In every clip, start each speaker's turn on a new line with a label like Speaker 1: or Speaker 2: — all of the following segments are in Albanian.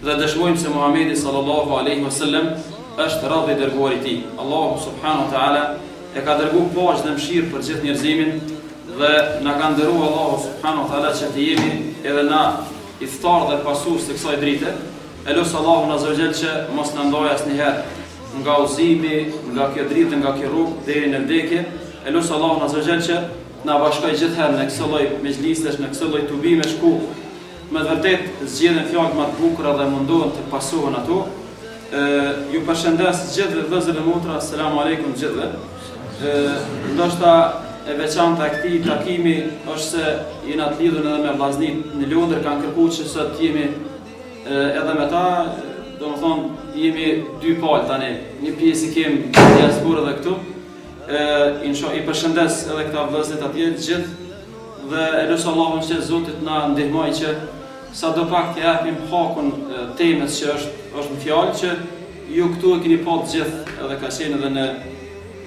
Speaker 1: Dhe dëshmojmë se Muhamedi sallallahu alejhi ve sellem është robi i dërguari i Tij. Allahu subhanahu wa ta'ala e ka dërguar paqë dhe mëshirë për gjithë njerëzimin dhe na ka nderuar Allahu subhanahu wa ta'ala që të jemi edhe na ithtarë dhe pasues të kësaj drite. E lus Allahun azza wa jall që mos na ndajë asnjëherë nga udhëzimi, nga kjo dritë dhe nga kjo rrugë deri në vdekje. E lus Allahun azza wa jall që të na bashkojë gjithherë në kësi lloj mexhlisesh, në kësi lloj tubimesh ku Me të vërtet zgjedhin fjalët ma të bukura dhe mundohen të pasojnë ato. Ju përshendes gjithve vllazën dhe motra, esselamu alejkum gjithve. Ndoshta e veçanta e këtij takimi është se jena të lidhun edhe me vllaznit në Londër, kanë kërku që sot jemi edhe me ta, domethonë, jemi dy palë tani, një pjesë i kemë në diasporë dhe këtu, i përshëndes edhe këta vllaznit atje gjithë, Dhe e lus Allahun që Zoti të na ndihmojë që sado pak t'ia japim hakun temës që është është në fjalë që ju këtu e keni pa të gjithë edhe ka qenë edhe në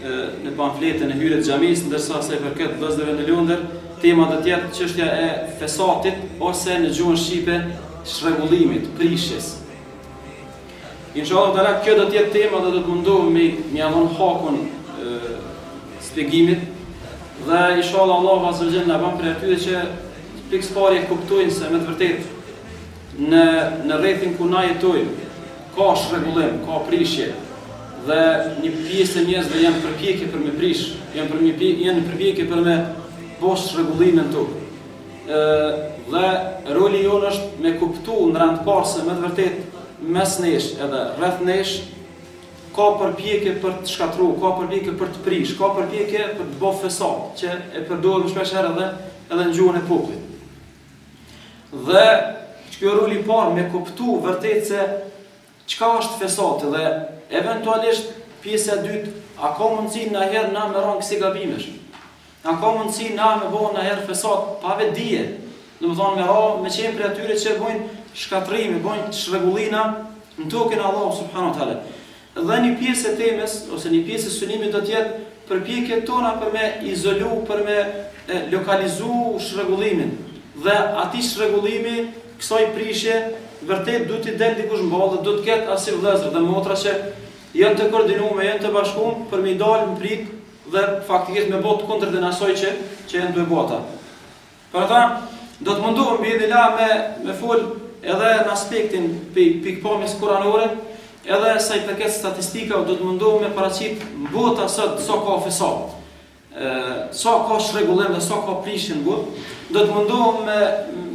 Speaker 1: në pamfletën në hyrje të xhamisë, ndërsa sa i përket vllazënve në Londër, tema do të jetë çështja e fesatit ose në gjuhën shqipe çrregullimit, prishjes. Inshallah taala kjo do të jetë tema dhe do të mundohemi me ia dhon hakun spjegimit dhe inshallah Allahu azza wa jall na bën prej atyre që pikësëpari e kuptojnë se me të vërtet në në rrethin ku na jetojmë ka çrregullim, ka prishje dhe një pjesë e njerëzve janë në përpjekje për me prish, janë për një janë në përpjekje për me bo çrregullim në tokë. Dhe roli jonë është me kuptu në rend të parë se me të vërtet mes nesh edhe rreth nesh ka përpjekje për të shkatrru, ka përpjekje për të prish, ka përpjekje për të bo fesat, që e përdorim shpesh herë edhe, edhe në gjuhën e popullit. Dhe që kjo roli i parë me kuptu vërtet se Çka është fesati dhe eventualisht pjesa e dytë a ka mundësi najher na me ra në kësi gabimesh a ka mundësi na me bo najher fesat pa vetëdije domethonë me ra me qenë prej atyre që bojnë shkatrrime bojnë çrregullime në tokën e Allahut subhanahu wa ta'ala dhe një pjesë e temës ose një pjesë e synimit do t'jetë përpjekjet tona për me izolu për me lokalizu çrregullimin dhe atij çrregullimi Kësaj prishje vërtet duhet t'i del dikush mballë dhe duhet të ketë asi vëllezër dhe motra që janë të koordinuar e janë të bashkuar për me i dalë në pritë dhe faktikisht me bë të kundërtën asaj që që janë duke e bë ata. Për atë do të mundohem biidhnilah me me fol edhe në aspektin e pikëpamjes kuranore edhe sa i përket statistikave do të mundohem me paraqit në botë sot sa ka fesat. sa ka çrregullim dhe sa ka prishje në botë, do të mundohem me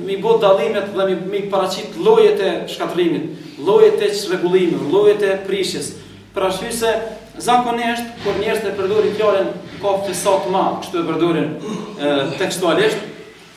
Speaker 1: mi bo dallimet dhe mi, mi paraqit llojet e shkatërrimit, llojet e çrregullimit, llojet e prishjes. Për arsye se zakonisht kur njerëzit e përdorin fjalën ka fesat ma, kështu e përdorin tekstualisht,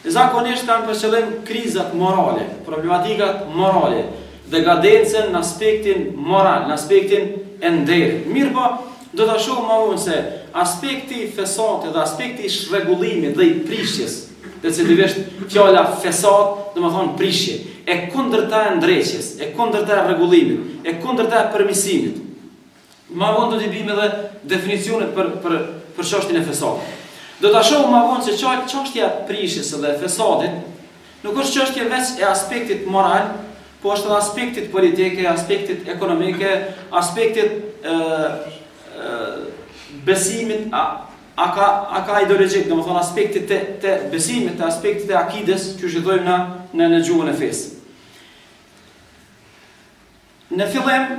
Speaker 1: Zakonisht kanë për qëllim krizat morale, problematikat morale, dekadencën në aspektin moral, në aspektin e nderit. Mirëpo, do ta shohim ma vonë se aspekti i fesatit dhe aspekti i çrregullimit dhe i prishjes, specifikisht fjala fesat, domethënë prishje, e kundërta e ndreqjes, e kundërta e rregullimit, e kundërta e përmisimit. Ma vonë do t'i bimë edhe definicionet për, për, për çështjen e fesadit. Do ta shohim ma vonë që çështja e prishjes edhe fesadit nuk është çështje veç e aspektit moral, po është edhe aspektit politik, e aspektit ekonomik, e aspektit e, e, besimit, a, a ka, a ka ideologjik, domethënë aspektit të, të besimit, të aspektit të akides, që i thojmë në, në, në gjuhën e fesë. Në fillim,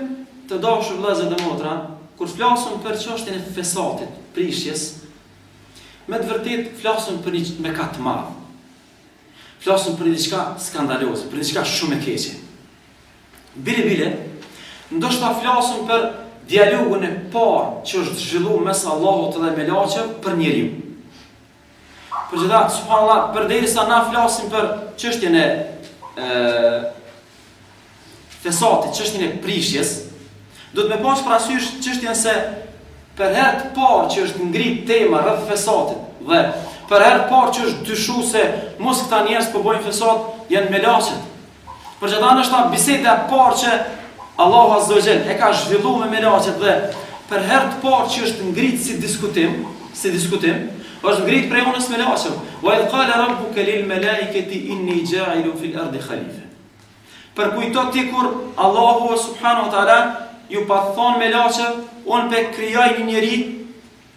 Speaker 1: të dashur vëllezër dhe motra, kur flasim për çështjen e fesatit, prishjes, me të vërtetë flasim për një mëkat të madh. Flasim për diçka skandaloze, për diçka shumë e keqe. Bile bile, ndoshta flasim për dialogun e parë që është zhvillu mes Allahut dhe melaqeve për njeriu. Për qata, subhanallah, përderisa na flasim për çështjen e fesatit, çështjen e prishjes, duhet me pas parasysh çështjen se për herë të parë që është ngrit tema rreth fesatit, dhe për herë të parë që është dyshu se mos këta njerëz po bojnë fesat, janë melaqet, Për qata ndoshta biseda e parë që Allahu Azze ue Xhel e ka zhvillu me melaqet dhe për herë të parë që është ngritë si diskutim, si diskutim, është ngritë prej anës melaqeve. Ue idh kale rabbuke lil melaiketi inni xhailun fil erdi halife. Përkujto ti kur Allahu Subhanehu ue Teala ju pat thonë melaqeve, unë pe krijoj një njeri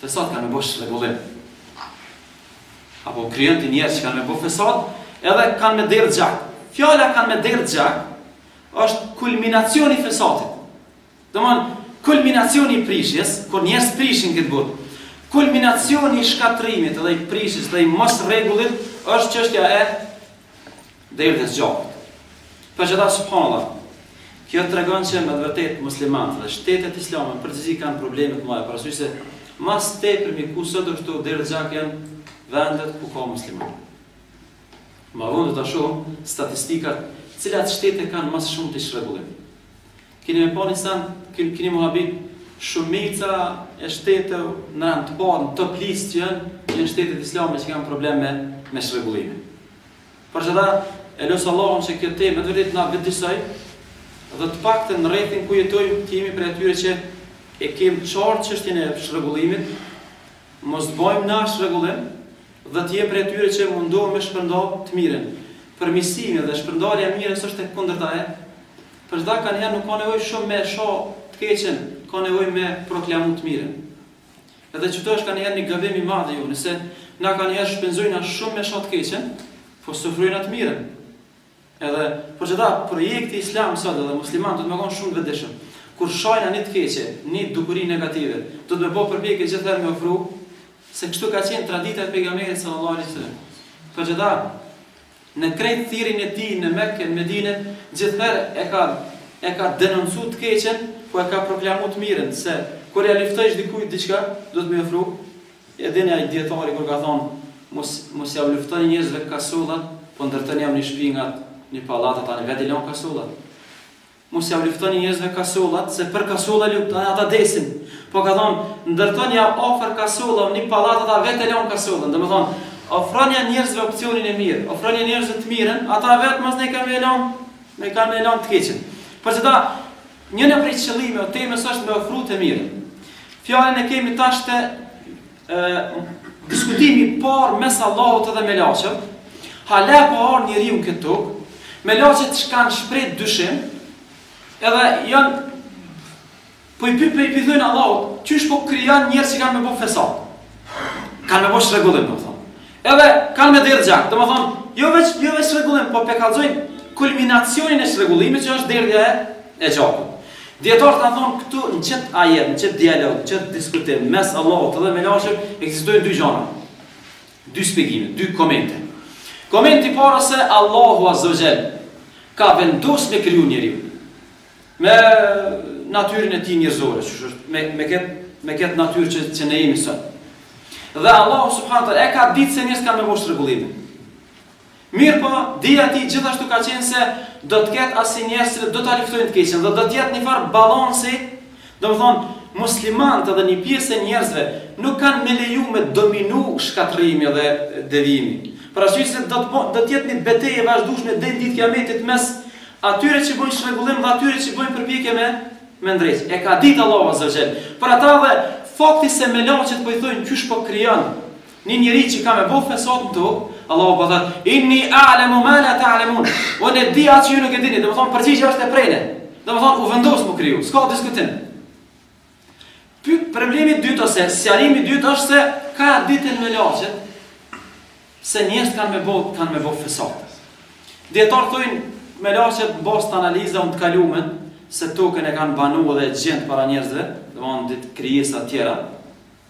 Speaker 1: Fesat kanë me bo çrregullim. A po krijon ti njerëz që kanë me bo fesat, edhe kanë me derdh gjak. Fjala kanë me derdh gjak, është kulminacioni i fesatit. Domethënë, kulminacioni i prishjes, kur njerëz prishin këtë botë, kulminacioni i shkatërrimit dhe i prishjes dhe i mosrregullit, është çështja e Deri te zgjatet. Për qëta Subhanallah, kjo tregon që me të vërtetë muslimanët dhe shtetet islame përgjithësisht kanë probleme të mëdha, për arsye se ma s'tepërmi ku sot është tu u derdh gjak janë vendet ku ka muslimanë. Më vonë do të shohëm statistikat cilat shtete kanë ma s'shumti shregullim. Kini me pa një sen, kini me u habit, shumica e shteteve në të parë, në top list që janë, janë shtetet islame që kanë probleme me shregullimin. Për qëta, e lus Allahun që kjo temë me të vërtetë na vetëdijsojë dhe të paktën në rrethin ku jetojmë të jemi prej atyre që e kemë qartë çështjen e çrregullimit, mos të bëjmë na çrregullim dhe të jemë prej atyre që mundohemi me shpërnda të mirën. Përmirësimi dhe shpërndarja e mirës është e kundërta. E për qëta, kanjëherë nuk ka nevojë shumë me sha të keqen, ka nevojë me proklamu të mirën. Edhe qëto është kanjëherë një gabim i madh i jonë, se na kanjëherë shpenzojna shumë me sha të keqen, po s'ofrojna të mirën. Edhe, për qëta, projekti islam sot edhe muslimanët duhet me konë shumë vetëdijshëm. Kur shajna një të keqe, një dukuri negative, duhet me bo përpjekje gjithëherë me ofru, se kështu ka qenë tradita e Pejgamberit salallahu alejhi ve selem. Për qëta, Në krejt thirrjen e tij në Mekë, në Medinë, gjithëherë e ka e ka denoncu të keqen, po e ka proklamu të mirën, se kur ia luftojsh dikujt diçka, duhet me i ofru, e dini ai dijetari kur ka thonë, mos mos jau luftoni njerëzve kasollat, po ndërtonjau një shpi ngat, një pallat, ata nga vedi i lanë kasollat. Mos jau luftoni njerëzve kasollat, se për kasolla luftojnë, ata desin. Po ka thonë, ndërtonja afër kasollave një pallat, ata vetë e lanë kasollën. Domethënë, ofronja njerëzve opsionin e mirë, ofronja njerëzve të mirën, ata vetë masnej kanë me lanë, me kanë me lanë të keqen. Për qëta, njëna prej qëllimeve të temës është me ofru të mirën. Fjalën e kemi tash te Ë diskutimi i parë mes Allahut dhe melaqet, hala pa ardh njeriu në këtë tokë, melaqet kanë shpreh dyshim, edhe janë po e pyet po e pyetin Allahun, çysh po krijon njerëz që kanë me bo fesat. Kanë me bo shregullim, domethonë. Edhe kanë me derdhë gjak, domethonë, jo veç, jo veç shregullim, po pe kallzojnë kulminacionin e shregullimit që është derdhja e, e gjakut. Dijetarët thonë këtu në qëtë ajet, në qëtë dialog, në qëtë diskutim, mes Allahut dhe melaqeve, ekzistojnë dy gjana, dy shpjegime, dy komente. Komenti i parë se Allahu Azze ve Xhel ka vendos me kriju njeriun, Me natyrën e tij njerëzore, qysh është me me kët me kët natyrë që që ne jemi sot. Dhe Allahu subhanahu ve teala e ka ditë se njerëzit kanë me bo shregullime. Mirëpo, dija e tij gjithashtu ka qenë se do të ketë asi njerëz që do ta luftojnë të keqen dhe do të jetë një farë balansi Domethënë, muslimanët edhe një pjesë e njerëzve nuk kanë me leju me dominu shkatërrimi dhe devijimi. Për arsye se do të do të jetë një betejë e vazhdueshme deri në ditë Kijametit mes atyre që bëjnë çrregullim dhe atyre që bëjnë përpjekje me me ndreq. E ka ditë Allahu Azza wa Jall. Për ata dhe fakti se melaqet po i thojnë qysh po krijon Një njeri që ka me bo fesat në tokë, Allahu po thot, inni a'lemu ma la ta'lemun. Unë e di atë që ju nuk e dini, domethënë përgjigja është e preme. Domethënë u vendos me kriju, s'ka diskutim. Py, problemi i dytë ose sqarimi i dytë është se ka e ditën melaqet, se njerzt kanë me bo, kanë me bo fesat. Dijetarët thojnë, melaqet boshin analiza nga e kalumja, se tokën e kanë banu edhe xhindët para njerëzve, domethënë do krijesa tjera,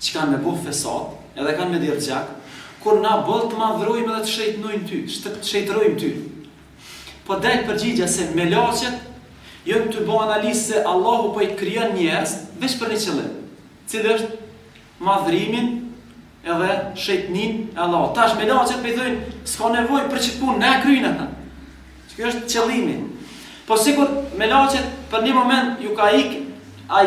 Speaker 1: që kanë me bo fesat, edhe kanë me derdh gjak, kur na boll të madhrojmë edhe të shejtnojmë ty, të shejtërojmë ty. Po del përgjigja se melaqet, janë tu bo analizë se Allahu po i krijon njerëz, veç për një qëllim, i cili është madhrimin edhe shejtnimin e Allahut. Tash melaqet po i thojnë, s'ka nevoj për qit punë, ne e kryjmë atë. Që ky është qëllimi. Po sikur melaqet për një moment ju ka ikë, ai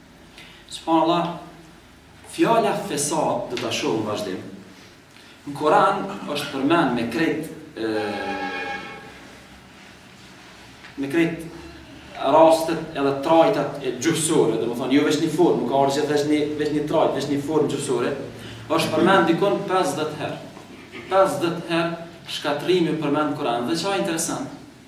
Speaker 1: Subhanallah Fjala fesad do ta shohim në vazhdim. Në Kur'an është përmend me krejt me krejt rastet edhe trajtat gjuhësore, domethënë, jo veç një formë, nuk ka ardhë veç një, veç një trajtë, veç një formë gjuhësore, është përmend dikun 50 herë. 50 herë shkatrrimi përmendet n'Kur'an. Dhe çfarë interesant?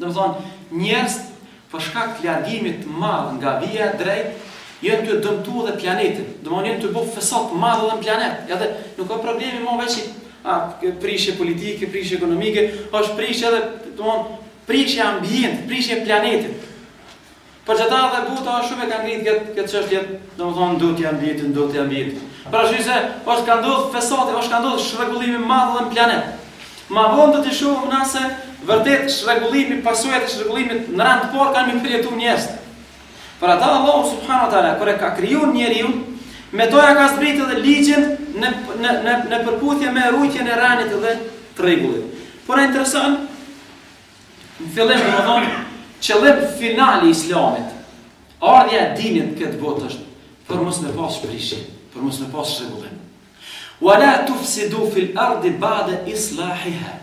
Speaker 1: Domethënë, njerëzit, për shkak të largimit të madh nga vija e drejtë, janë tu e dëmtu edhe planetin. Domethënë, janë tu bo fesat madje edhe në planet. Edhe, nuk ka problemi ma veç prishje politike, prishje ekonomike, është prishje edhe, domethënë, prishje e ambientit, prishje e planetit. Për qata edhe bota sot shumë e ka ngritë këtë kët çështje, domethënë ndotjen e ambientit, ndotjen e ambientit. Për arsye se është ka ndodh fesati, është ka ndodh çrregullimi madje edhe në planet. Ma vonë do të shohim na se vërtet çrregullimi, pasojat e çrregullimit në rend të parë kanë me i përjetu njerzt. Për ata Allah subhanehu teala, kur e ka kriju njeriun, me to ia ka zbritë edhe ligjin në, në, në, në përputhje me rujtjen e rendit edhe të rregullit. Por e interesant, Në fillim, domethënë, qëllimi final i islamit, ardhja e dinit në këtë botë është, për mos me pas prishje, për mos me pas çrregullim. Wa la tufsidu fil ardi ba'da islahiha.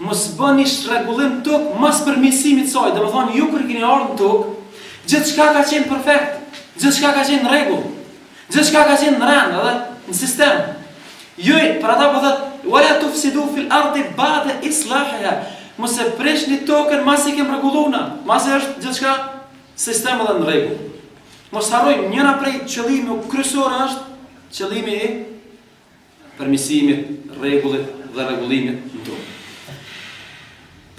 Speaker 1: Mos bëni çrregullim n'tokë mas përmirësimit të saj, domethënë ju kur keni ardhur n'tokë, gjithçka ka qenë perfekt, gjithçka ka qenë n'rregull. Gjithçka ka qenë në rend edhe në sistem. Jo, për ata po thotë, "Wala tufsidu fil ardi ba'da islahiha." Mos e prishni tokën masi e kemi rregullu na, masi është gjithçka sistem edhe në rregull. Mos harrojmë njëra prej qëllimeve kryesore është qëllimi i përmirësimit, rregullit dhe rregullimit në tokë.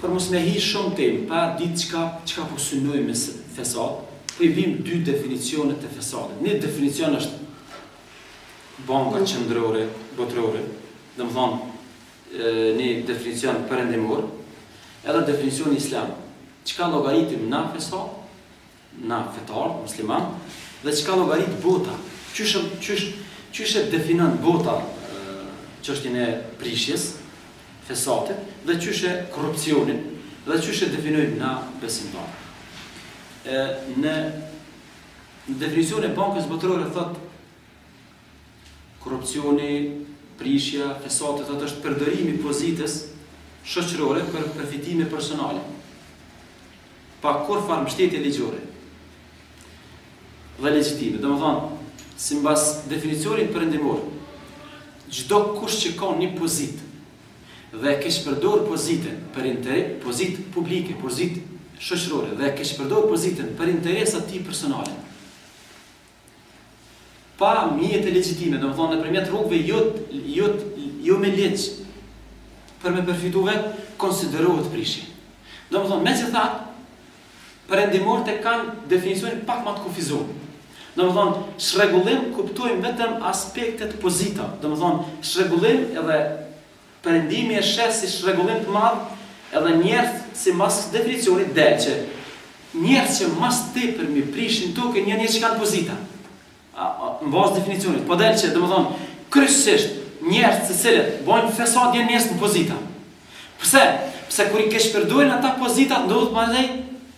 Speaker 1: Por mos me hi shumë n'temë, pa ditë çka, çka po synojmë me fesad, po i vim dy definicionet e fesadit. Një definicion është banka qëndrore, botërore, domethënë, një definicion përëndimor, edhe definicioni islam. Çka llogaritim na fesad, na fetar, musliman, dhe çka llogarit bota, qysh, qysh, qysh e definon bota çështjen e prishjes, fesadit, dhe qysh e korrupsionit, dhe qysh e definojmë na besimtarët. Në, në definicion e bankës botërore thotë Korrupsioni, prishja, fesadi thotë është përdorimi i pozitës shoqërore për përfitime personale, pa kurrfarë mbështetje ligjore dhe legjitime. Domethënë, simbas definicionit perëndimor, çdo kush që ka një pozitë dhe e keqpërdor pozitën për interes, pozitë publike, pozitë shoqërore dhe e keqpërdor pozitën për interesa të tij personale, pa mjete legjitime, domethënë nëpërmjet rrugëve jo, jo, jo me ligj, për me përfitu vetë, konsiderohet prishje. Domethënë, me të thanë, perëndimorët e kanë definicionin pak ma të kufizuar. Domethënë, çrregullim kuptojnë vetëm aspektet, pozita. Domethënë, çrregullim edhe Perëndimi e sheh si çrregullim të madh edhe njerëz simbas definicionit del që njerëz që ma së tepërmi prishin tokën janë njerëz që kanë pozita në bazë definicionit po del që domethënë kryesisht njerëz të cilët bojnë fesad janë njerëz në pozita pse pse kur i keqpërdorin ata pozitat ndodh mandej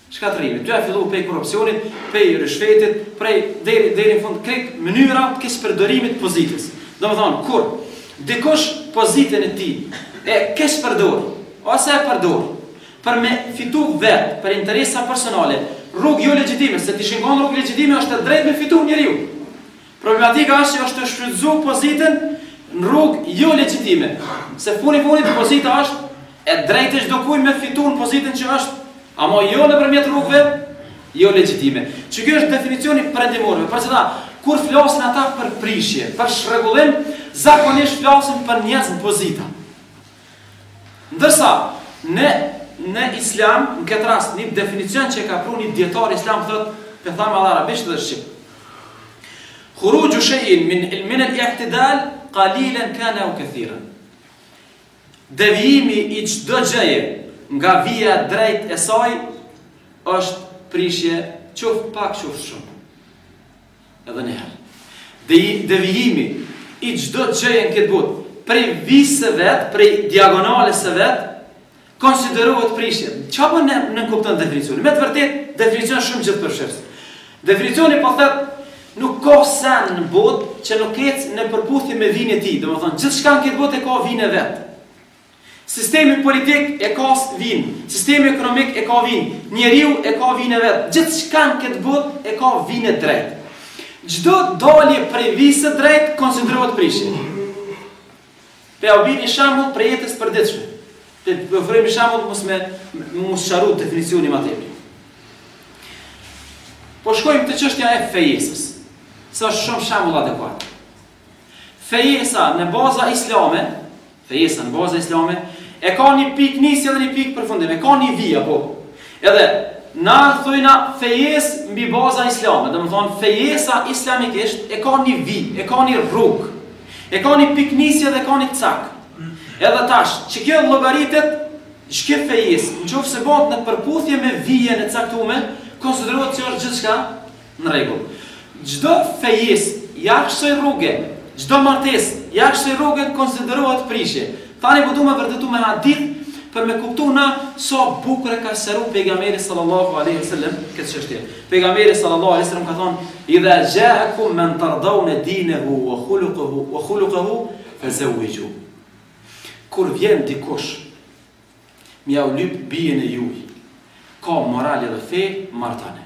Speaker 1: Shkatërrimi. Tu ja fillu pej korrupsionit, pej ryshfetit, prej deri deri në fund krejt mënyra të keqpërdorimit të pozitës. Domethënë kur dikush pozitën e tij e keqpërdor ose e përdor për me fitu vetë, për interesa personale, rrugë jo legjitime, se t'i shikon rrugë legjitime është e drejtë me fitu njeriu. Problematika është që është tu shfrytëzu pozitën në rrugë jo legjitime, se funi i funit pozita është e drejtë e çdokujt me fitu në pozitën që është, ama jo nëpërmjet rrugëve jo legjitime. Qe kjo është definicioni i perëndimorëve, për qita kur flasin ata për prishje, për çrregullim, zakonisht flasin për njerëz në pozita. Ndërsa, ne, në islam, në këtë rast, një definicion që e ka pru një dijetar islam, thot, pe thamë edhe arabisht dhe shqip. Khuruxhu shej'in min el-i'tidal, kalilen kane ev kethiren. Devijimi i çdo gjëje nga vija e drejtë e saj, është prishje qoftë pak qoftë shumë. Edhe një herë. Devijimi i çdo gjëje në këtë botë, prej vijës së vet, prej diagonales së vet, konsiderohet prishje. Çka po nënkupton definicioni? Me të vërtetë definicion shumë gjithëpërfshirës. Definicioni po thotë nuk ka sen në botë që nuk ecë në përputhje me vinë e tij. Domethënë gjithçka në këtë botë e ka vinë e vet. Sistemi politik e ka vinë, sistemi ekonomik e ka vinë, njeriu e ka vinë e vet, gjithçka në këtë botë e ka vinë e drejtë. Çdo dalje prej vijës së drejtë konsiderohet prishje. Po e bijmë një shembull prej jetës së përditshme. Pe, po e marrim shembull mos me mos sqaru definicionin më tepër. Po shkojmë te çështja e fejesës. Se është shumë shembull adekuat. Fejesa në baza islame, fejesa në baza islame, e ka një pik nisje dhe një pik përfundim, e ka një vijë, apo. Edhe na thojna fejes mbi baza islame, domethonë, fejesa islamikisht e ka një vi, e ka një rrug, e ka një pik nisje dhe ka një cak. Edhe tash, qikjo llogaritet, qikjo fejes, në qoftë se bohet në përputhje me vijën e caktume, konsiderohet që është gjithçka, Në rregull. Çdo fejesë jashtë kësaj rruge, çdo martesë jashtë kësaj rruge konsiderohet prishje. Tani po du me vërtetu me hadith për me kuptu na sa bukur e ka sqaru pejgamberi sallallahu alaihi wasallam këtë çështje. Pejgamberi sallallahu alaihi wasallam ka thonë: "Idha ja'akum man tardawna dinahu wa khuluqahu wa khuluqahu fazawwijuhu." Kur vjen dikush Me jau lyp bijën e juj. Ka moral edhe fe, martojani.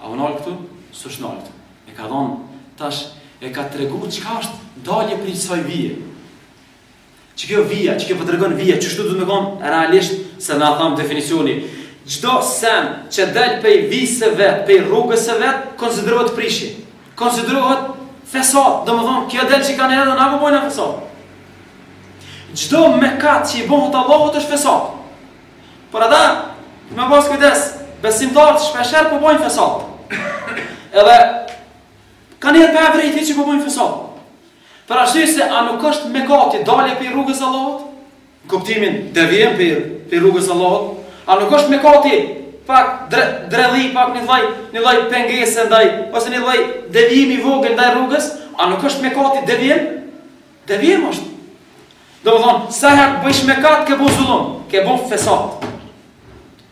Speaker 1: A u nal këtu? S'osht nal këtu. E ka thonë, tash e ka tregu çka është dalje prej kësaj vije. Qekjo vija, qekjo po tregon vija, qeshtu duhet me kon realisht se na thamë definicioni. Çdo sen që del prej vijës së vet, prej rrugës së vet, konsiderohet prishje. Konsiderohet fesat, domethonë, kjo del që kanjëherë dhe na po bojna fesat. Çdo mëkat që i bohet Allahut është fesat. Por edhe, duhet me pas kujdes, besimtarët shpesher po bojnë fesat. Edhe, kanjëherë pa e vërejt që po bojnë fesat. Për arsye se a nuk është mëkati dalje prej rrugës së Allahut? kuptimin devijim prej prej rrugës s'Allahut, a nuk është mëkati pak dre, dredhi, pak një lloj një lloj pengese ndaj ose një lloj devijimi i vogël ndaj rrugës, a nuk është mëkati devijim? Devijim është. Domethonë, sa herë bëjsh mëkat ke bo zullum, ke bo fesat.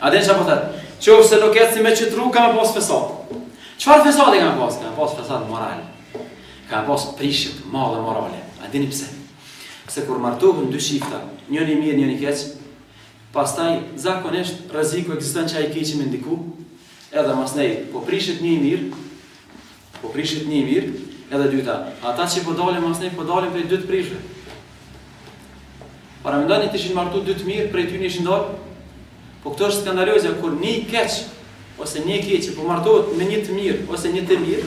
Speaker 1: A dini çka po thotë? Qoftë se nuk ecni me qitu, ka me pas fesat. Çfarë fesati ka me pas? Ka me pas fesat moral. Ka me pas prishje të madhe morale. A dini pse? Se kur martohen dy çifta, njëri i mirë, njëri i keq, pastaj zakonisht rreziku ekziston që ai keqi me ndiku, edhe masnej po prishet një i mirë, Po prishit ni mir edhe dyta ata që po dalin masnej po dalin prej dy të prishve paramendoni t'ishin martu dy të mir prej ty n'ishin dal po këto është skandalozja kur ni keq ose ni keqe po martohet me një të mir ose një të mir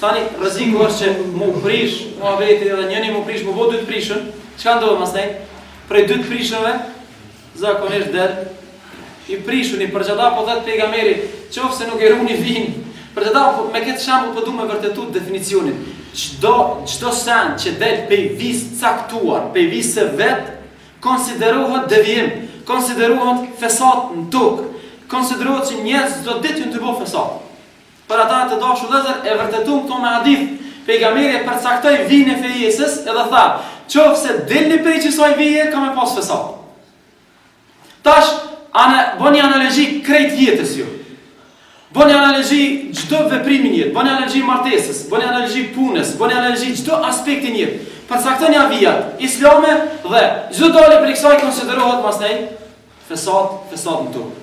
Speaker 1: tani rreziku është që mu prish mu vetë edhe njëni mu prish m'u bë dy të prishën çka ndodh masnej prej dy të prishëve Zakonisht del i prishun për qata po thot pejgamberi qofse nuk e runi vijën për qata po me këtë shembull po du me vërtetu definicionin çdo çdo sen që del pej vijës caktuar pej vijës së vet konsiderohet devijim konsiderohet fesat në tok konsiderohet që njerëz çdo ditë jon tu bo fesat Për ata të dashur vëllezër, e vërtetuam këto me hadith, pejgamberi e përcaktoi vijën e fejesës edhe tha, qofse dilni prej qësaj vije ka me pas fesat. Tash, ana, bëni analogi krejt jetës ju. Bëni analogi çdo veprimi n'jetë, bëni analogi martesës, bëni analogi punës, bëni analogi çdo aspekti n'jetë. Përcaktonija vijat islame dhe çdo dalje prej kësaj konsiderohet masnej fesat, fesat në tokë.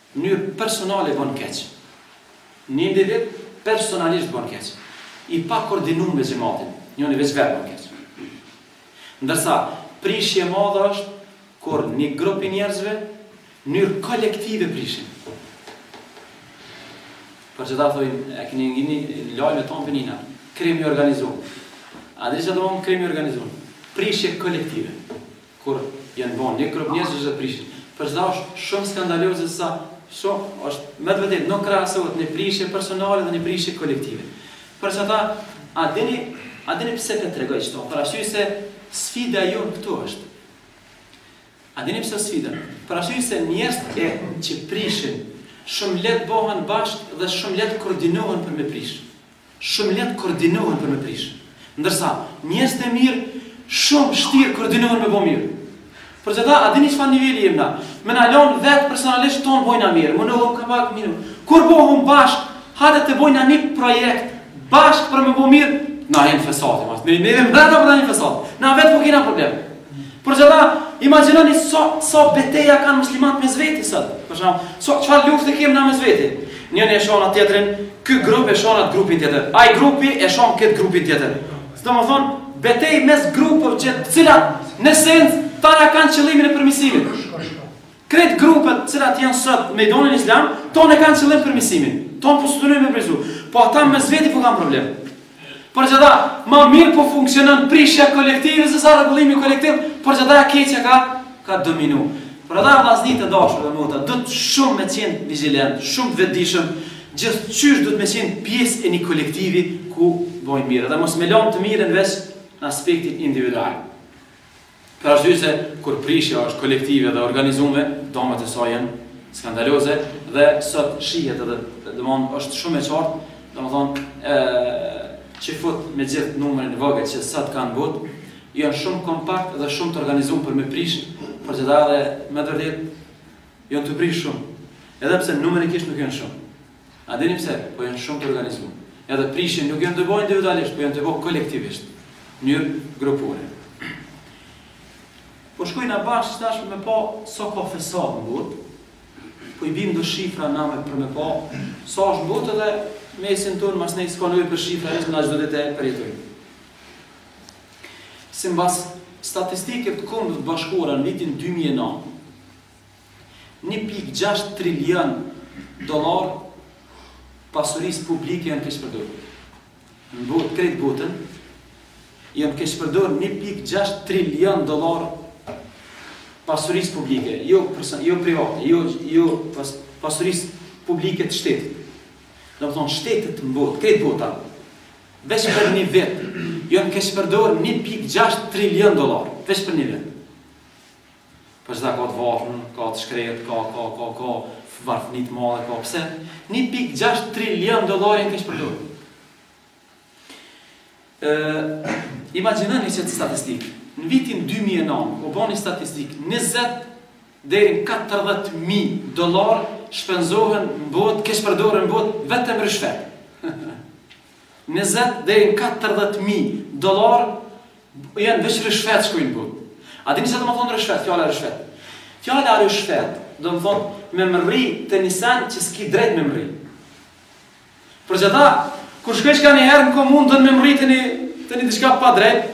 Speaker 1: Mënyrë personale bën keq. Një individ personalisht bën keq. I pa koordinum me xhematin, njoni veç vet bën keq. Ndërsa prishje e madhe është kur një grup i njerëzve mënyrë kolektive prishin. Për qata thojnë, e keni ngju n'lajme thonë përnjiherë, krimi organizum. A dini çka domethonë krimi organizum? Prishje kolektive. Kur janë ba një grup njerëzësh dhe prishin. Për qata është shumë skandaloze se sa shumë është me të vërtetë nuk krahasohet një prishje personale dhe një prishje kolektive. Për qata, a dini, a dini pse po t'tregoj qëto? Për arsye se sfida jonë këtu është. A dini pse sfida? Për arsye se njerëzit që prishin shumë lehtë bëhen bashkë dhe shumë lehtë koordinohen për me prish. shumë lehtë koordinohen për me prish, ndërsa njerëzt e mirë shumë shtirë koordinohen me bo mirë. Për qeta, a dini çfarë niveli jem na? Me na lon vetë personalisht tonë bojna mirë, me nga pak mirë. Kur bohem bashkë, hajde të bojna një projekt bashkë për me bo mirë, na hin fesati, mes neve, edhe mrena po na hin fesati. Na vetë po kena problem. Për qeta, imagjinoni sa, sa beteja kanë muslimant mes veti sot. Për shembull, sa çfarë lufte kemi na mes veti. Njëni e shon atë tjetrin, ky grup e shon atë grupin tjetër. Ai grupi e shon këtë grupin tjetër. Domethonë, betejë mes grupeve që të cilat në sens tana kanë qëllimin e përmirësimit. Krejt grupet të cilat janë sot në mejdanin islam, tonë e kanë qëllim përmirësimin. Tonë po synojnë me përmirësu. Po ata mes veti po kanë problem. Për qata, ma mirë po funksionon prishja kolektive, se sa rregullimi kolektiv, për qata e keqja ka, ka dominu. Për ata vllazni të dashur dhe motra, duhet shumë me qenë vigjilent, shumë të vetëdijshëm, gjithqysh duhet me qenë pjesë e një kolektivi ku bojnë mirë. Dhe mos me lon të mirën veç në aspektin individual. Për arsye se kur prishja është kolektive dhe e organizume, damet e saj janë skandaloze dhe sot shihet edhe domthon është shumë e qartë, domethonë çifutët me gjithë numrin e vogël që sot kanë n'botë, janë shumë kompakt dhe shumë të organizum për me prish për qata edhe me të vërtetë janë tu prish shumë. Edhe pse numerikisht nuk janë shumë. A dini pse? Po janë shumë të organizuar. Edhe prishjen nuk janë tu e bo individualisht, po janë tu e bo kolektivisht, në mënyrë grupore. Po shkojna bashkë tash me pa sa ka fesad në botë. Po i bim do shifra na me për me pa sa është në botë edhe mesin tonë mes neve s'ka nevojë për shifra, se na çdo ditë e përjetojmë. Simbas statistikës të Kombeve të Bashkuara në vitin 2009, Një pikë gjashtë trilionë dollarë pasurisë publike janë keqpërdorur. Në botë, krejt botën, janë keqpërdorur një pikë gjashtë trilionë dollarë pasurisë publike, jo, jo private, jo, jo pas, pasurisë publike të shtetit. Domethonë, shtetet në botë, krejt bota, veç për një vjet, janë keqpërdorur një pikë gjashtë trilion dollarë, veç për një vjet. Për qata ka të varfër, ka të shkretë, ka, ka, ka, ka, varfni të madhe, ka, pse? 1.6 trilion dollarë keqpërdoren. Imagjinoni qëtë statistikë. Në vitin 2009, u bo një statistikë, 20 deri 40.000 dollarë shpenzohen në botë, keqpërdoren në botë, vetëm ryshfet. njëzet deri në katërdhjetë mijë dollarë janë veç ryshfet shkojnë në botë. A dini çka do me thonë ryshfet, fjala ryshfet? Fjala ryshfet do me thonë me mrri te një sen që s'ki drejt me mrri. Për qata, kur shkojsh ka një herë në komunë, don me mrri te një, te një diçka pa drejt,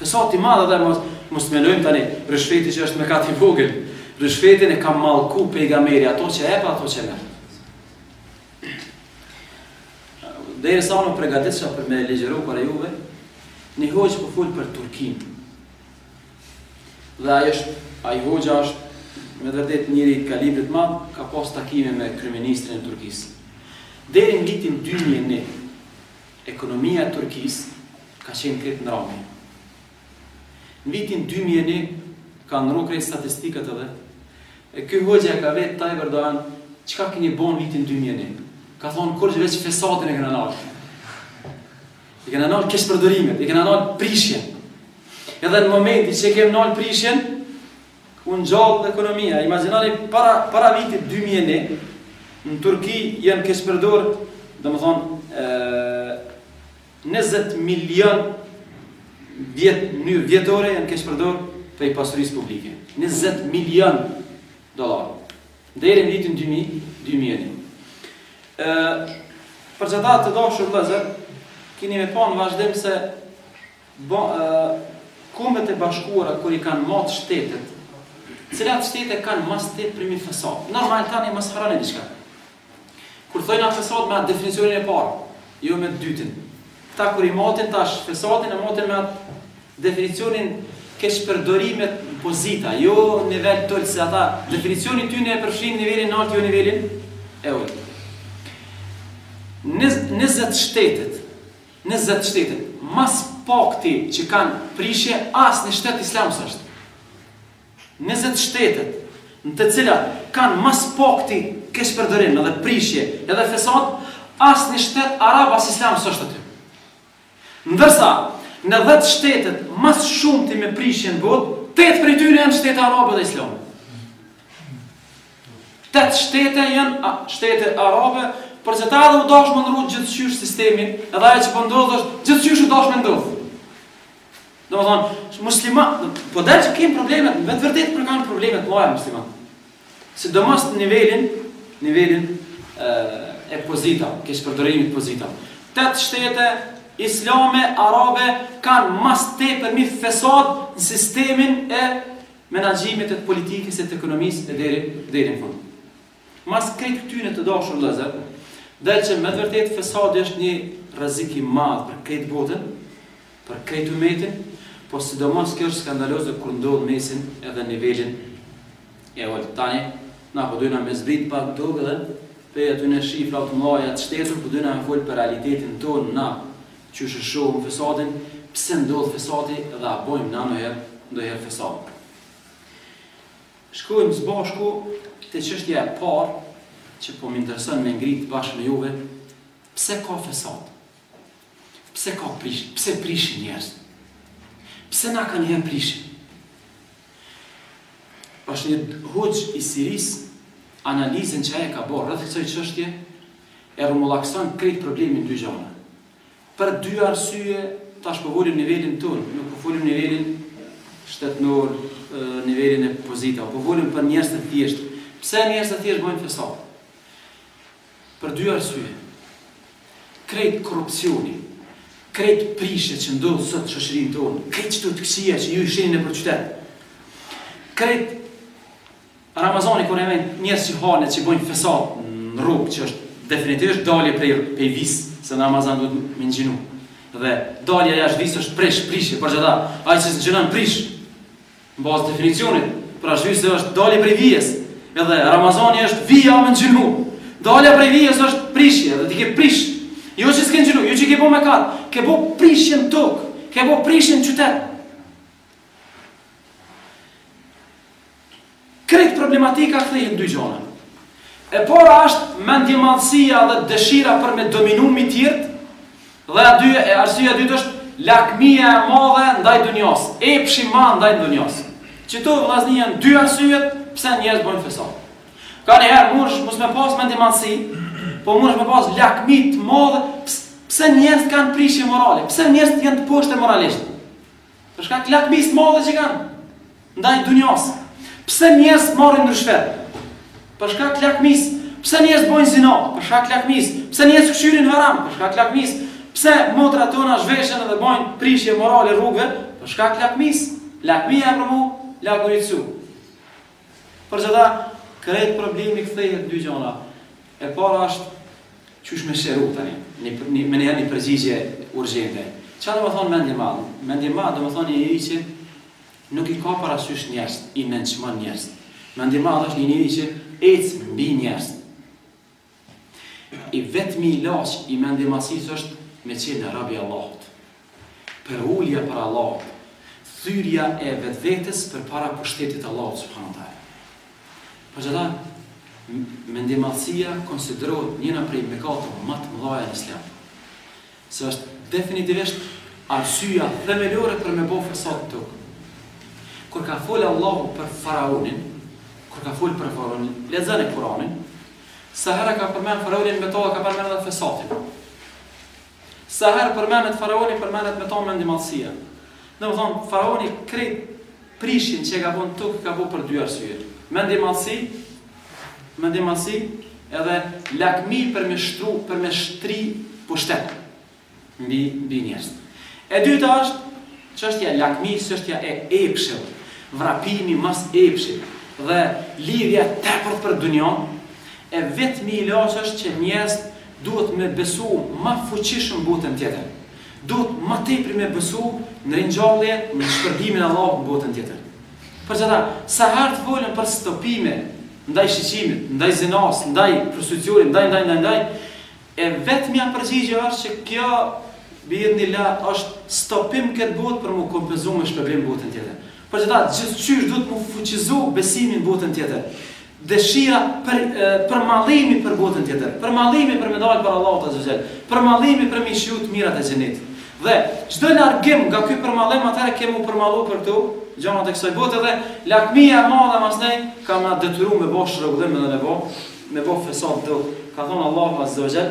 Speaker 1: Fesat i madh edhe mos mos mendojmë tani, ryshfeti që është mëkat i vogël. Ryshfetin e ka mallku pejgamberi, atë që e jep, atë që e merr. Dhe sa unë përgatitësha për me ligjëru para juve, një hoxhë po fol për Turqinë. Dhe aj është, aj hoxha është, me të vërtetë njeri i kalibrit madh, ka pas takime me kryeministrin e Turqisë. Deri n'vitin 2001, Ekonomia e Turqisë ka qenë krejt në ramje. Në vitin dy mijë e një ka ndrru krejt statistikat edhe e ky hoxha e ka vetë Tajip Erdogan çka keni bo në vitin dy mijë e një. Ka thonë kurgjë veç fesadin e kena nalë. E kena nalë keqpërdorimet, e kena nalë prishjen. Edhe në momentin që e kemë nalë prishjen, U ngjall ekonomia. Imagjinoni para para vitit 2001 në Turqi janë keqpërdor, domethënë ë 20 milion njëvjetore janë keqpërdor prej pasurisë publike. 20 milion dollar. Deri në vitin 2000, 2001. Ë për qata të dashur vllezër, keni me pa në vazhdim se Kombet e Bashkuara kur i kanë mat shtetet cilat shtete kanë më s'tepërmi fesad normal tani mos harroni diçka kur thojna fesad me atë definicionin e parë jo me të dytin këta kur i matin tash fesadin e matin me atë definicionin keqpërdorimet në pozita jo nivel t'ulët se ai definicioni i dytë e përfshin nivelin e naltë jo nivelin e ulët 20 shtetet Njëzet shtetet më s'pakti që kanë prishje asnjë shtet islam sështë. Njëzet shtetet në të cilat kanë më s'pakti keqpërdorim edhe prishje edhe fesad asnjë shtet arab as islam s'është aty. Ndërsa në dhjetë shtetet më s'shumti me prishje në botë tetë prej tyre janë shtete arabe dhe islame. Tetë shtete janë shtete arabe, për qata edhe u dashtë me ndrru gjithëqysh sistemi, edhe ajo që po ndodhë është gjithëqysh u dashtë me ndodhë. Domethonë, muslimanë, po dhe që kemi probleme, me të vërtetë po kanë probleme t'mdhaja muslimanët. Sidomos në nivelin, nivelin e, e pozita, keqpërdorimit pozita. Tetë shtete, islame, arabe, kanë më s'tepërmi fesad në sistemin e menaxhimit e të politikës e të ekonomisë e deri deri në fund. Mas krejt këtyne të dashur vëllezër, del që me të vërtetë fesadi është një rrezik i madh për krejt botën, për krejt umetin, por sidomos kjo është skandaloze kur ndodh mesin dhe nivelin e ulët. Tani na po dojna me zbrit pak tokë dhe prej atyne shifrave të mëdha të shtetit, po dojna me fol për realitetin tonë na Qysh e shohëm fesadin, pse ndodh fesadi dhe a bojmë na nëherë ndonjëherë fesad. Shkojmë së bashku te çështja e parë që po më intereson me ngrit bashkë me juve, pse ka fesad? Pse ka prish, pse prishin njerëzit? Pse na kanëherë prishin? Bash një hoxhë i Sirisë analizën që ai e ka bërë rreth kësaj çështje E rrumullakson krejt problemin dy gjëra. Për dy arsye, tash po folim nivelin tonë, nuk po folim nivelin shtetnor, nivelin e pozitave, po folim për njerëz të thjeshtë. Pse njerëz të thjeshtë bëjnë fesad? Për dy arsye. Krejt korrupsioni, krejt prishja që ndodh sot në shoqërinë tonë, krejt qëto të këqija që ju i shihni nëpër qytet. Krejt Ramazani kur e vjen njerëz që hanë që bëjnë fesad në rrugë që është definitivisht dalje prej prej vijës se në Ramazan duhet me ngjinu dhe dalja jashtë vijës është prish prishje për çdo ai që s'ngjinon prish në bazë definicionit prishje se është dalje prej vijës edhe Ramazani është vija me ngjinu dalja prej vijës është prishje dhe ti ke prish jo që s'ke ngjinu jo që ke bo mëkat ke bo prishje në tokë ke bo prishje në qytet Krejt problematika kthehet në dy gjona. E para është mendjemadhësia dhe dëshira për me dominu mbi tjerët, dhe a dy, e arsyja e dytë është lakmia e madhe ndaj dunjasë, epshi ma ndaj dunjasë. Qëto vëllazni janë dy arsye, pse njerëz bojnë fesad. Kanjëherë, mundesh mos me pas mendjemadhësi, po mundesh me pas lakmi të madhe, pse njerëzit kanë prishje morale, pse njerëzit janë të poshtër moralisht. Për shkak lakmisë të madhe që kanë ndaj dunjas. Pse njerëzit marrin ryshfet? Për shkak lakmisë. Pse njerëzit bëjnë zina? Për shkak lakmisë. Pse njerëzit kqyrin haram? Për shkak lakmisë. Pse motrat tona zhveshen dhe bëjnë prishje morale rrugëve? Për shkak lakmisë. Lakmia e promovu lakuriqsinë. Por që tha, krejt problemi kthehet dy gjona. E para është qysh me shëru tani, një, një, me një, një përgjigje urgjente. Ça domethonë mendjemadh? Mendjemadh domethonë një njeri që nuk i ka parasysh njerëzt, i nënçmon njerëz. Mendjemadh është një njeri që ec mbi njerëz. I vetmi ilaç i mendjemasisë është me qenë rob i Allahut. Përulja para Allahut, thyrja e vetvetes përpara pushtetit të Allahut subhanahu wa taala. Për çata mendjemasia konsiderohet njëna prej mëkateve ma të mëdhaja në Islam. se është definitivisht arsyeja themelore për me bo fesat n'tokë. Kur ka folë Allahu për faraonin, kur ka folë për faraonin, lexoni Kur'anin, sa herë ka përmend faraonin me to, ka përmend edhe fesatin. Sa herë përmendet faraoni, përmendet me to mendjemadhësia. Domethënë, faraoni krejt prishjen qe ka bo në tok ka bo për dy arsye mendjemadhësi mendjemadhësi edhe lakmi per me shtru per me shtri pushtet mbi mbi njerzt e dyta është çështja e lakmis çështja e epsheve vrapimi mas epshit dhe lidhja e tepërt per dunjon i vetmi ilaç është qe njerzt duhet me besu ma fuqishëm boten tjetër Duhet ma tepër me besu në ringjallje në shpërblimin e Allahut në botën tjetër. Për çata, sa herë të folën për stopime ndaj shiqimit, ndaj zinasë, ndaj prostitucionit, ndaj, ndaj, ndaj, ndaj, e vetmja përgjigje është që kjo bi idhnilah është stopim n'këtë botë për mu kompenzu me shpërblim n'botën tjetër. Për çata gjithqysh duhet mu fuqizu besimi në botën tjetër, dëshira për, përmallimi për botën tjetër, përmallimi për me dalë para Allahut azze ue xhel, përmallimi për me i shiju të mirat e xhenetit. Dhe, çdo largim nga ky përmallim, atëherë kemi me u përmallu për këto gjonat e kësoj bote dhe lakmija e madhe mas tyne, ka me na detyru me bo çrregullim edhe me bo, me bo fesat n'tokë. Ka thonë Allahu azze ue xhel,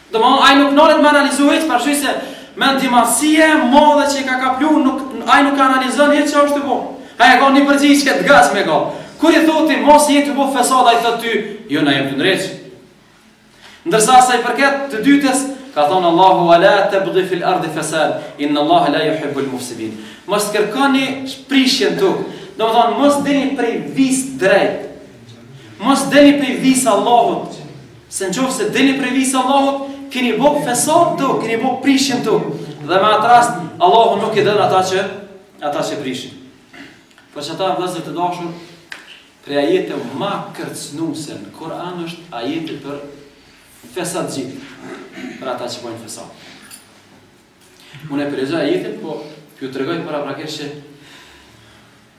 Speaker 1: Domthon ai nuk nalet me analizu hiç, për arsye se mendjemadhsia e madhe që i ka kaplu, nuk, ai nuk analizon hiç çka është tu bo. Ai e ka një përgjigje që t'gatshme e ka. Kur i thu ti mos je tu bo fesad, ai thotë ty, jo na jam tu ndreq. Ndërsa sa i përket të dytës, ka thonë Allahu wa la tabghi fil ardi fasad, inna Allah la yuhibbul mufsidin. Mos kërkoni prishje n'tokë. Domthon mos dilni prej vijës drejtë. Mos dilni prej vijës Allahut. Se në qoftë se dilni prej vijës së Allahut, keni bo fesad n'tokë, keni bo prishje në tokë. Dhe me atë rast, Allahu nuk i don ata që, ata që prishin. Për çata vllazër të dashur, prej ajeteve ma kërcnuse në Kuran është ajeti për fesatçitë, për ata që bojnë fesat. Unë e përrazoj ajetin, po po ju tregoj paraprakisht,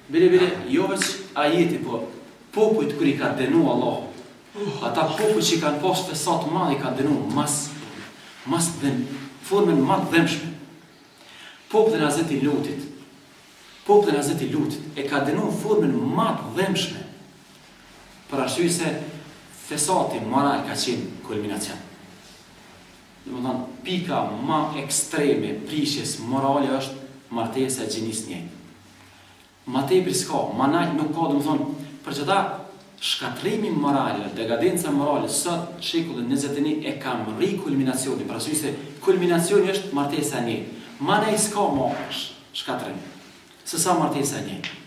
Speaker 1: Bile bile jo veç ajeti po popujt kur i ka denu Allahu ata popujt që i kanë pas fesat madh i ka denu mas mas dhim formën ma të dhimshme popullin Hazreti Lutit popullin Hazreti Lutit e ka denu formën ma të dhimshme për arsye se fesati moral ka qenë kulminacion domethënë pika ma ekstreme prishjes morale është martesa e gjinisë njëjtë Ma tepër s'ka, ma nalt nuk ka, domethënë, për qata, shkatërrimi moral, degadenca morale sot, shekullin njëzet e një e ka mrri kulminacionin, për arsye se kulminacioni është martesa e njëjtë. Ma nalt s'ka ma shkatërrim, se sa martesa e njëjtë.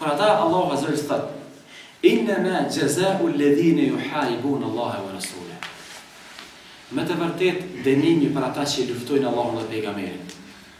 Speaker 1: Për ata Allahu Azza wa jall thot: Inna ma jaza'u alladhina yuharibuna Allaha wa rasulahu. Me të vërtetë dënimi për ata që i luftojnë Allahun dhe pejgamberin,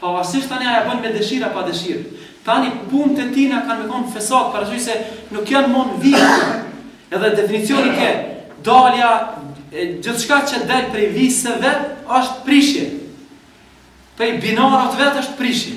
Speaker 1: Pavarësisht tani a ja bën me dëshirë a pa dëshirë. Tani punët e tina kanë me kon fesad parasysh se nuk janë mo në vijë. Edhe definicioni ke dalja e gjithçka që del prej vijës së vet është prishje. Prej binarat vet është prishje.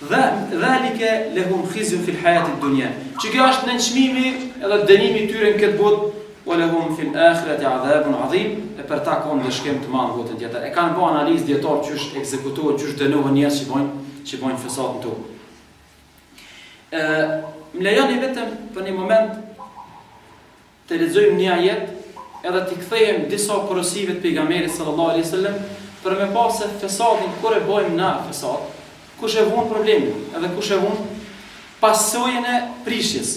Speaker 1: Dhe, Dhalike lehum khizyun fil hayati dunya. Që kjo është nënçmimi edhe dënimi i tyre në këtë botë, wa lahum fil akhirati adhabun adhim, e për ta ka ndëshkim të madh në botën tjetër. E kanë bërë analizë dijetarët qysh ekzekutohet, qysh dënohen njerëz që bojnë, që bojnë fesat në tokë. Ë, më lejoni vetëm për një moment Të lexojmë një ajet edhe t'i kthehem disa porosive të Pejgamberit sallallahu alejhi ve sellem për me pa se fesadin kur e bojmë na fesad, kush e vun problemin edhe kush e vun pasojën e prishjes.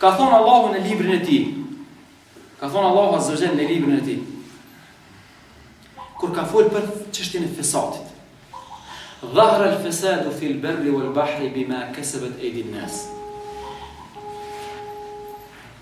Speaker 1: Ka thonë Allahu në librin e Tij. Ka thonë Allahu azza wa jall në librin e Tij. Kur ka folë për çështjen e fesadit. Dhahra al-fasadu fil barri wal bahri bima kasabat aydin nas.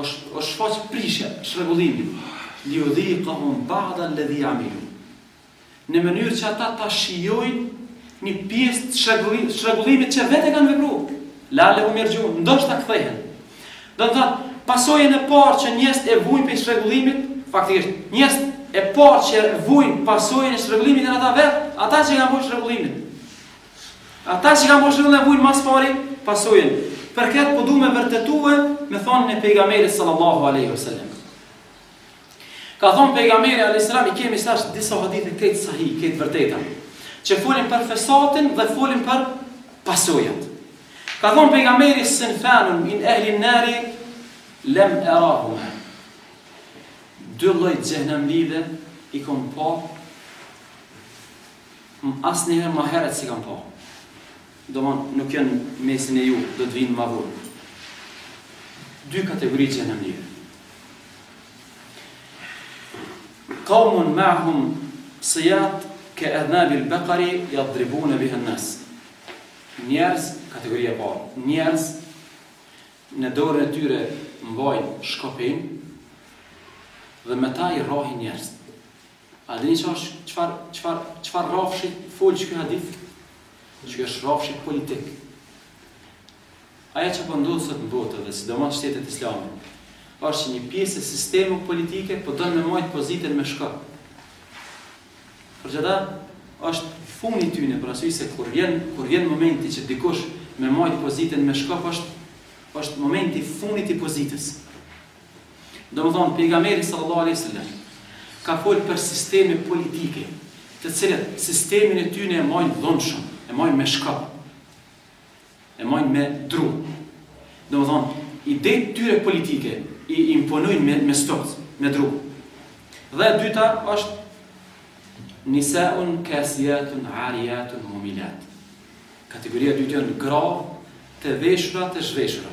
Speaker 1: Është është shfaqë prishja, çrregullimi. Liudhiqahum ba'da alladhi amilu. Në mënyrë që ata ta shijojnë një pjesë të çrregullimit që vetë kanë vepruar. La'allahum yarji'un, ndoshta kthehen. Do të thotë, pasojën e parë që njerëzit e vujnë prej çrregullimit, faktikisht, njerëzit e parë që vujnë pasojën e çrregullimit janë ata vetë, ata që kanë bo çrregullimin. Ata që kanë bo çrregullim e vuajnë ma s'pari pasojën. Për këtë po duam me vërtetue me thonien e pejgamberit sallallahu alaihi wasallam. Ka thonë pejgamberi alaihi salam i kemi tash disa hadithe të sahih, të vërteta, që folin për fesatin dhe folin për pasojat. Ka thonë pejgamberi sinfani min ehli nari lem erahuma. Dy lloj xhehenemlive i kom pa Asnjëherë ma heret s'i kam pa. Domon nuk jan n'mesin e ju, do të vijnë ma vonë. Dy kategori xhehnemlive. Qaumun ma'hum siyat ka adnab al-baqar yadribun biha an-nas. Njerëz, kategoria e parë, njerëz që në dorën e tyre mbajnë shkopin dhe me ta i rrahin njerëz. A dini çfarë çfarë çfarë rrafshi fol ky hadith? Që është rrafshi politik. Aja që po ndodhë sot në botë dhe sidomos shtetet islame, është që një pjesë e sistemit politike po don me majtë pozitën me shkop. Prandaj, është funi i tyne për arsye se kur vjen, kur vjen momenti që dikush me majtë pozitën me shkop, është, është momenti i funit i pozitës. Domethënë pejgamberi sallallahu alaihi wasallam ka fol për sisteme politike, të cilët sistemin e tyre e majnë dhunshëm, e majnë me shkop, e majnë me dru. Domethënë, idetë e tyre politike i imponojnë me, me stokë, me dru. Dhe e dyta është Nisaun kasiyatun ariyatun mumilat. Kategoria e dytë janë gra të veshura të zhveshura.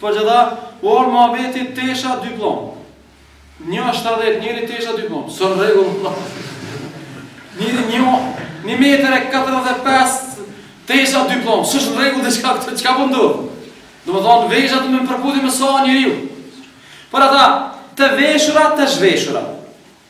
Speaker 1: Po çka, or me veshë ti tesha dy pllamë. Një është të dhejtë, njeri tesha dy pllamë. S'o rregull, njeri një, një meter e 45 tesha dy pllamë. S'osht rregull dhe çka, çka po du. Po domethonë, veshja me përputë me sa o njeriu. Por ata, të veshura, të zhveshura.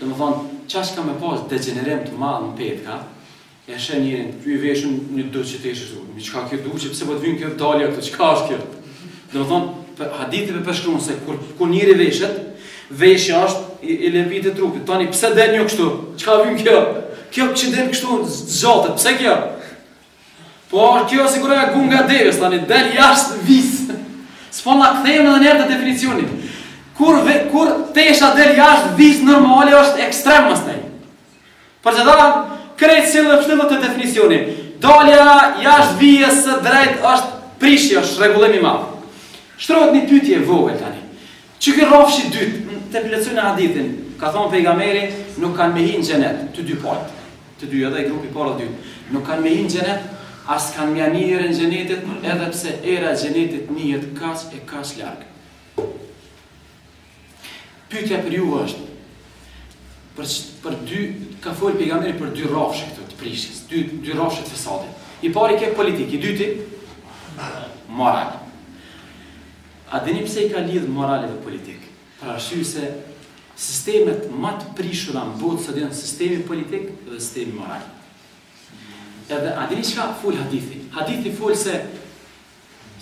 Speaker 1: Domethënë, që ka me pas degjenerim të madh në petka, e sheh njerin ky i veshur në duç tesh kështu, mi çka kjo duçe, pse po të vin kjo dalja këtu, çka është kjo? Domethënë, për hadithi e përshkruan se kur kur njeri veshet, veshja është i, e lëpit e trupit. Tani pse del një kështu? Çka vjen kjo? Kjo që del kështu zgjatet, pse kjo? Po, kjo është sigurisht gunga e devës, tani, del jashtë vijës. Po na kthen edhe njëherë te definicioni. Kur, ve, kur tesha del jashtë vijës normale është ekstrem mastej. Prandaj, krejt sille pështille te definicioni. Dalja jashtë vijës së drejtë është prishje, është çrregullim i madhë. Shtrohet një pytje e vogël tani. Që ke rrafshi i dytë ta plotësojmë hadithin, ka thonë pejgamberi, nuk kanë me hi në xhenet, të dy palët, të dy edhe grupi i parë edhe i dyti, nuk kanë me hi në xhenet, as s'kanë me ia ni erën xhenetit, edhe pse era e xhenetit nihet kaq e kaq larg. Pyetja për ju është, për, për dy, ka folë pejgamberi për dy rrafshë këtu të prishjes, dy, dy rrafshë të fesadit. I pari ke politik, i dyti, moral. A dini pse i ka lidhë moralin dhe politikën? Për arsye se sistemet ma të prishura në botë sot janë sistemi politik dhe sistemi moral. Edhe a dini çka fol hadithi? Hadithi fol se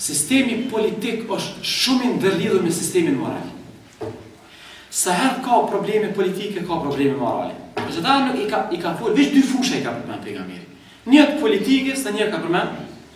Speaker 1: sistemi politik është shumë i ndërlidhur me sistemin moral. Sa herë ka probleme politike, ka probleme morale. Për qato nuk i ka, i ka fol, veç dy fusha i ka përmen pejgamberi. Një të politikës dhe një ka përmen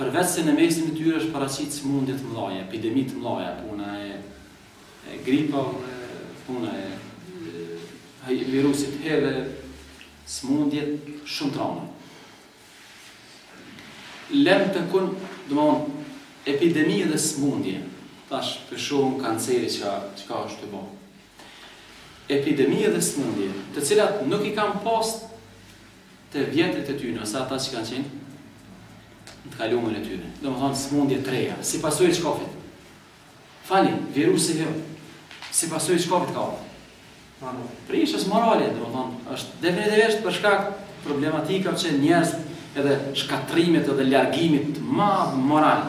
Speaker 1: Përveç se në mesin e tyre kanë me u paraqit sëmundje të mëdha, epidemi të mëdha, puna e gripave, puna e virusit HIV edhe sëmundje shumë të rënda. Le me të kon, domethënë, epidemi dhe sëmundje, tash për shumë kanceri që që ka është të bo. Epidemi dhe sëmundje, të cilat nuk i kanë pas të vjetrit e tyne ose ata që kanë qenë në të kalumen e tyne. Domethënë sëmundje të reja, si pasojë çkafit. Falni, virusi HIV. Si pasojë çkafit ka ardhë, prishjes morale, domethënë, është definitivisht për shkak problematikave që njerëzit edhe shkatrrimit edhe largimit të madh moral.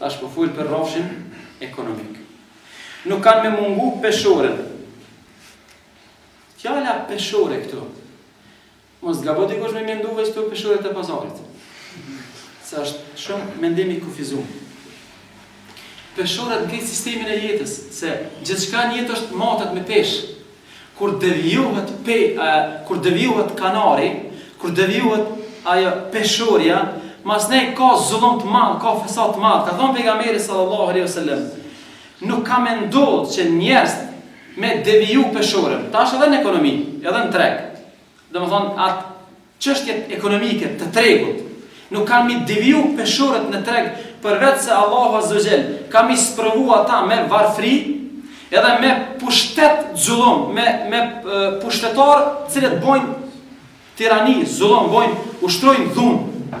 Speaker 1: Tash po fol për rrafshin ekonomik. Nuk kanë me mungu peshoren. Fjala peshore këtu. Mos gabo dikush me mendu veç këto peshoret e pazarit. Se është shumë mendim i kufizum. Peshoret krejt sistemin e jetës, se gjithçka në jetë është matet me peshë, Kur devijohet pe, kur devijohet kanari, kur devijohet ajo peshorja, masnej ka zullum të madh, ka fesat të madh. Ka thënë pejgamberi sallallahu alaihi wasallam, nuk ka me ndodh që njerëzit me deviju peshoren, tash edhe në ekonomi, edhe në treg. Domethënë, ato çështjet ekonomike të tregut nuk kanë mi deviju peshoret në treg përveç se Allahu Azza wa Jall ka mi sprovu ata me varfëri edhe me pushtet zullum, me, me pushtetarë të cilët bojnë tirani, zullum, bojnë, ushtrojnë dhunë.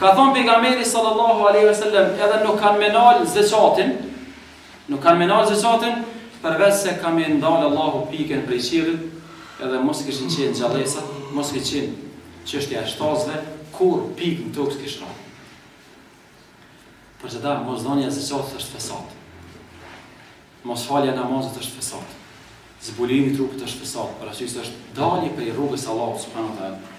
Speaker 1: Ka thënë Pejgamberi sallallahu alejhi ve sellem, edhe nuk kanë me nal zeqatin, nuk kanë me nal zeqatin, përveç se ka me ndal Allahu pikën prej qiellit, edhe mos kishin qenë gjallesa, mos kishin qenë çështja e shtazve, kurrë pikë në tokë s'kish rënë. Pra edhe mosdhënia e zeqatit është fesat. Mosfalja e namazit është fesat. Zbulimi i trupit është fesat, për arsye se është dalje prej rrugës së Allahut subhanuhu teala.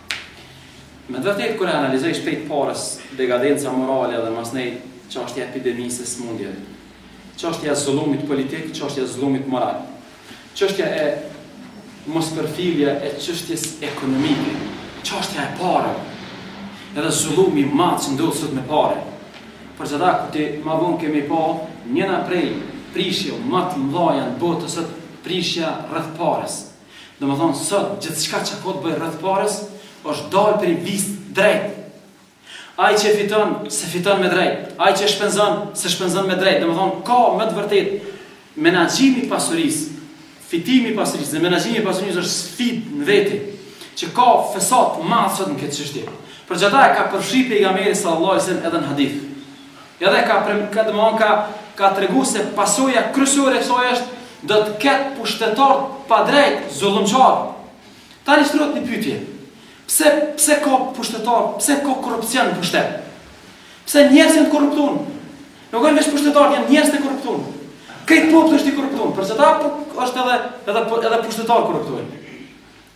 Speaker 1: Me të vërtetë kur e analizojsh prej t'parës degadenca morale dhe masnej çashtja e epidemisë e smundjeve. Çashtja e zullumit politik, çashtja e zullumit moral. Çështja e mospërfillja e çështjes ekonomike. Çashtja e pareve. Edhe zullumi i madh që ndodh sot me pare. Për qata këtu ma vonë kemi pa njëna prej prishjeve ma të mëdhaja n'botë sot prishja rreth pares. Domethënë sot gjithçka që ka të bëjë rreth pares është dalë prej vizës t'drejtë. Ai që fiton, s'e fiton me drejt. Ai që shpenzon, s'e shpenzon me drejt. Domethënë ka me të vërtet menaxhimi i pasurisë, fitimi i pasurisë, dhe menaxhimi i pasurisë është sfidë në vete që ka fesat t'madh sot në këtë çështje. Për qata e ka përfshi pejgamberi sallallahu alaihi wasallam edhe në hadith. Edhe ka prem, ka domethënë ka tregu se pasoja kryesore e kësaj është do të ketë pushtetarë të padrejtë, zullumqarë. Tani shtrohet një pyetje, pse pse ka pushtetarë, pse ka korrupsion në pushtet? Pse njerëzit janë të korruptuar? Nuk janë veç pushtetarët, janë njerëz të korruptuar. Krejt populli është i korruptuar, për qata është edhe edhe edhe pushtetarë korruptuar.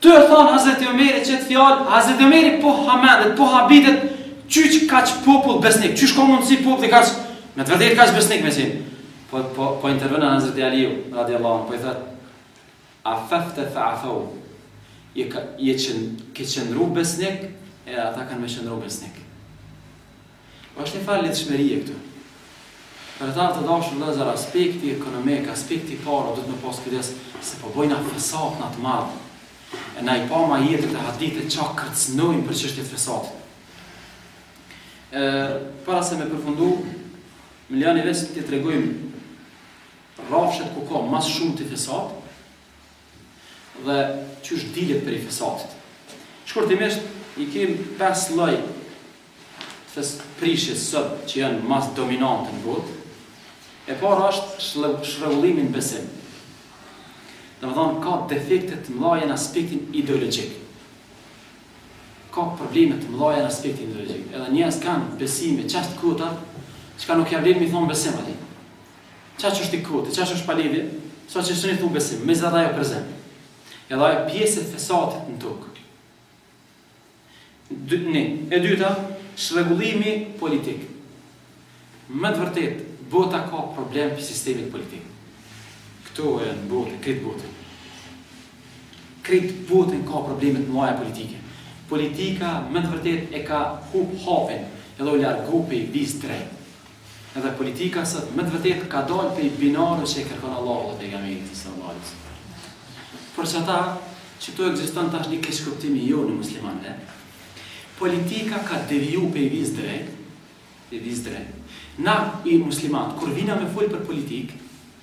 Speaker 1: Tu e thanë Hazreti Omeri qëtë fjallë, Hazreti Omeri po hamendet, po habitet, qysh kaq popull besnik, qysh ka mundësi popull kaq, me të vërtet kaq besnik me qenë. Po, po, po intervenon Hazreti Aliu, radijallahu anhu, po i thotë, afefte fe affu, je, je qen, ke qendru besnik, e ata kanë me qendru besnik. Është një farë lidhshmërie këtu. Për qata të dashur vëllezër, aspekti ekonomik, aspekti i pares duhet me pas kujdes se po bojna fesat ma të madh. E na i pamë ajetet e hadithet çka kërcënojnë për çështje të fesat. E, para se me përfundu, më leni veç t'i tregojmë rrafshet ku ka ma s'shumti fesat, Dhe qysh dilet prej fesatit. Shkurtimisht, i kem 5 lloj fes prishje sot që janë mas dominante në botë. E para është shrregullimi në besim. Domethënë ka defekte të mëdha në aspektin ideologjik. Ka probleme të mëdha në aspektin ideologjik. Edhe njerëz kanë besime qaq t'kota, çka nuk ja vlen mi thon besim atij. Qaq është i kotë, qaq është palidhje, sa që s'un i thu besim, me zë ajo prezent. Edhe ajo pjesë e fesatit në tokë. Tani, e dyta, shrregullimi politik. Me të vërtet, bota ka problem prej sistemit politik. Këtu e në botë, krejt botën. Krejt botën ka probleme të mdhaja politike. Politika, me të vërtet, e ka hup hapin, edhe u largu prej vizës t'drejtë. Edhe politika sot me të vërtetë ka dalë prej binarëve që e kërkon Allahu dhe pejgamberi i tij sallallahu alaihi wasallam. Për qata që këtu ekziston tash një keqkuptim i jonë muslimanëve. Politika ka deviju prej vizë drejt, prej vizë drejt. Na i muslimanët kur vijna me fol për politikë,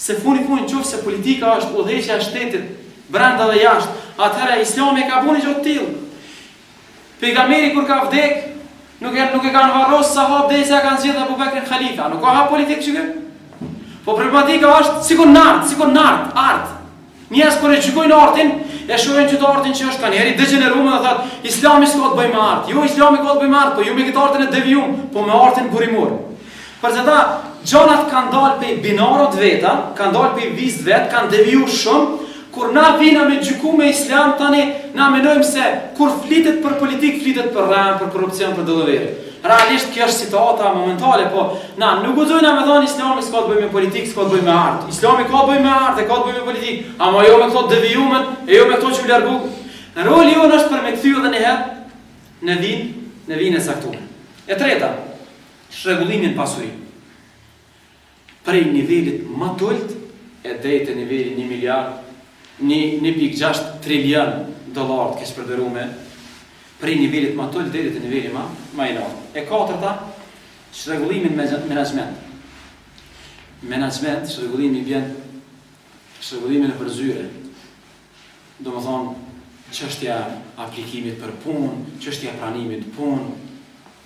Speaker 1: Se funi funit në qoftë se politika është udhëheqja e shtetit brenda dhe jashtë, atëherë Islami e ka bo një gjë të tillë. Pejgamberi kur ka vdek, nuk e nuk e kanë varros sahabët derisa e kanë zgjedhë Abu Bekrin halifa. Nuk ka asht politikë çka? Po problematika është sikur nart, sikur nart, art. Njerëzit kur e gjykojnë artin, e shohin qët artin që është kaniherë i degjeneruar dhe thotë, Islami s'ka të bëjë me art. Jo, Islami ka të bëjë me art, po jo me këtë artin e devijuar, po me artin burimor. Për qata, gjonat kanë dalë pe binarëve t'veta, kanë dalë pe vizës vet, kanë deviju shumë, kur na vijna me gjyku me islam tani, na menojmë se kur flitet për politikë, flitet për rrenë, për korrupcion, për dallavere. Realisht kjo është situata momentale, po na nuk guxojna me thënë Islami s'ka të bëjë me politikë, s'ka të bëjë me art. Islami ka të bëjë me art, e ka të bëjë me politikë, ama jo me këtë devijumen, e jo me këtë që u largu. Roli jonë është për me këthy edhe njëherë në vijën, në vijën e caktuar. E treta, çrregullimi n'pasuri. prej nivelit më t'ullt e deri te niveli një miliard, një një pikë gjashtë trilion dollarë të keqpërdorume, prej nivelit më t'ullt deri te niveli ma, ma i lartë. E katërta, çrregullimi n'menaxhment. Menaxhment, çrregullimi i bjen çrregullimi nëpër zyre. Domethënë, çështja e aplikimit për punë, çështja e pranimit punë,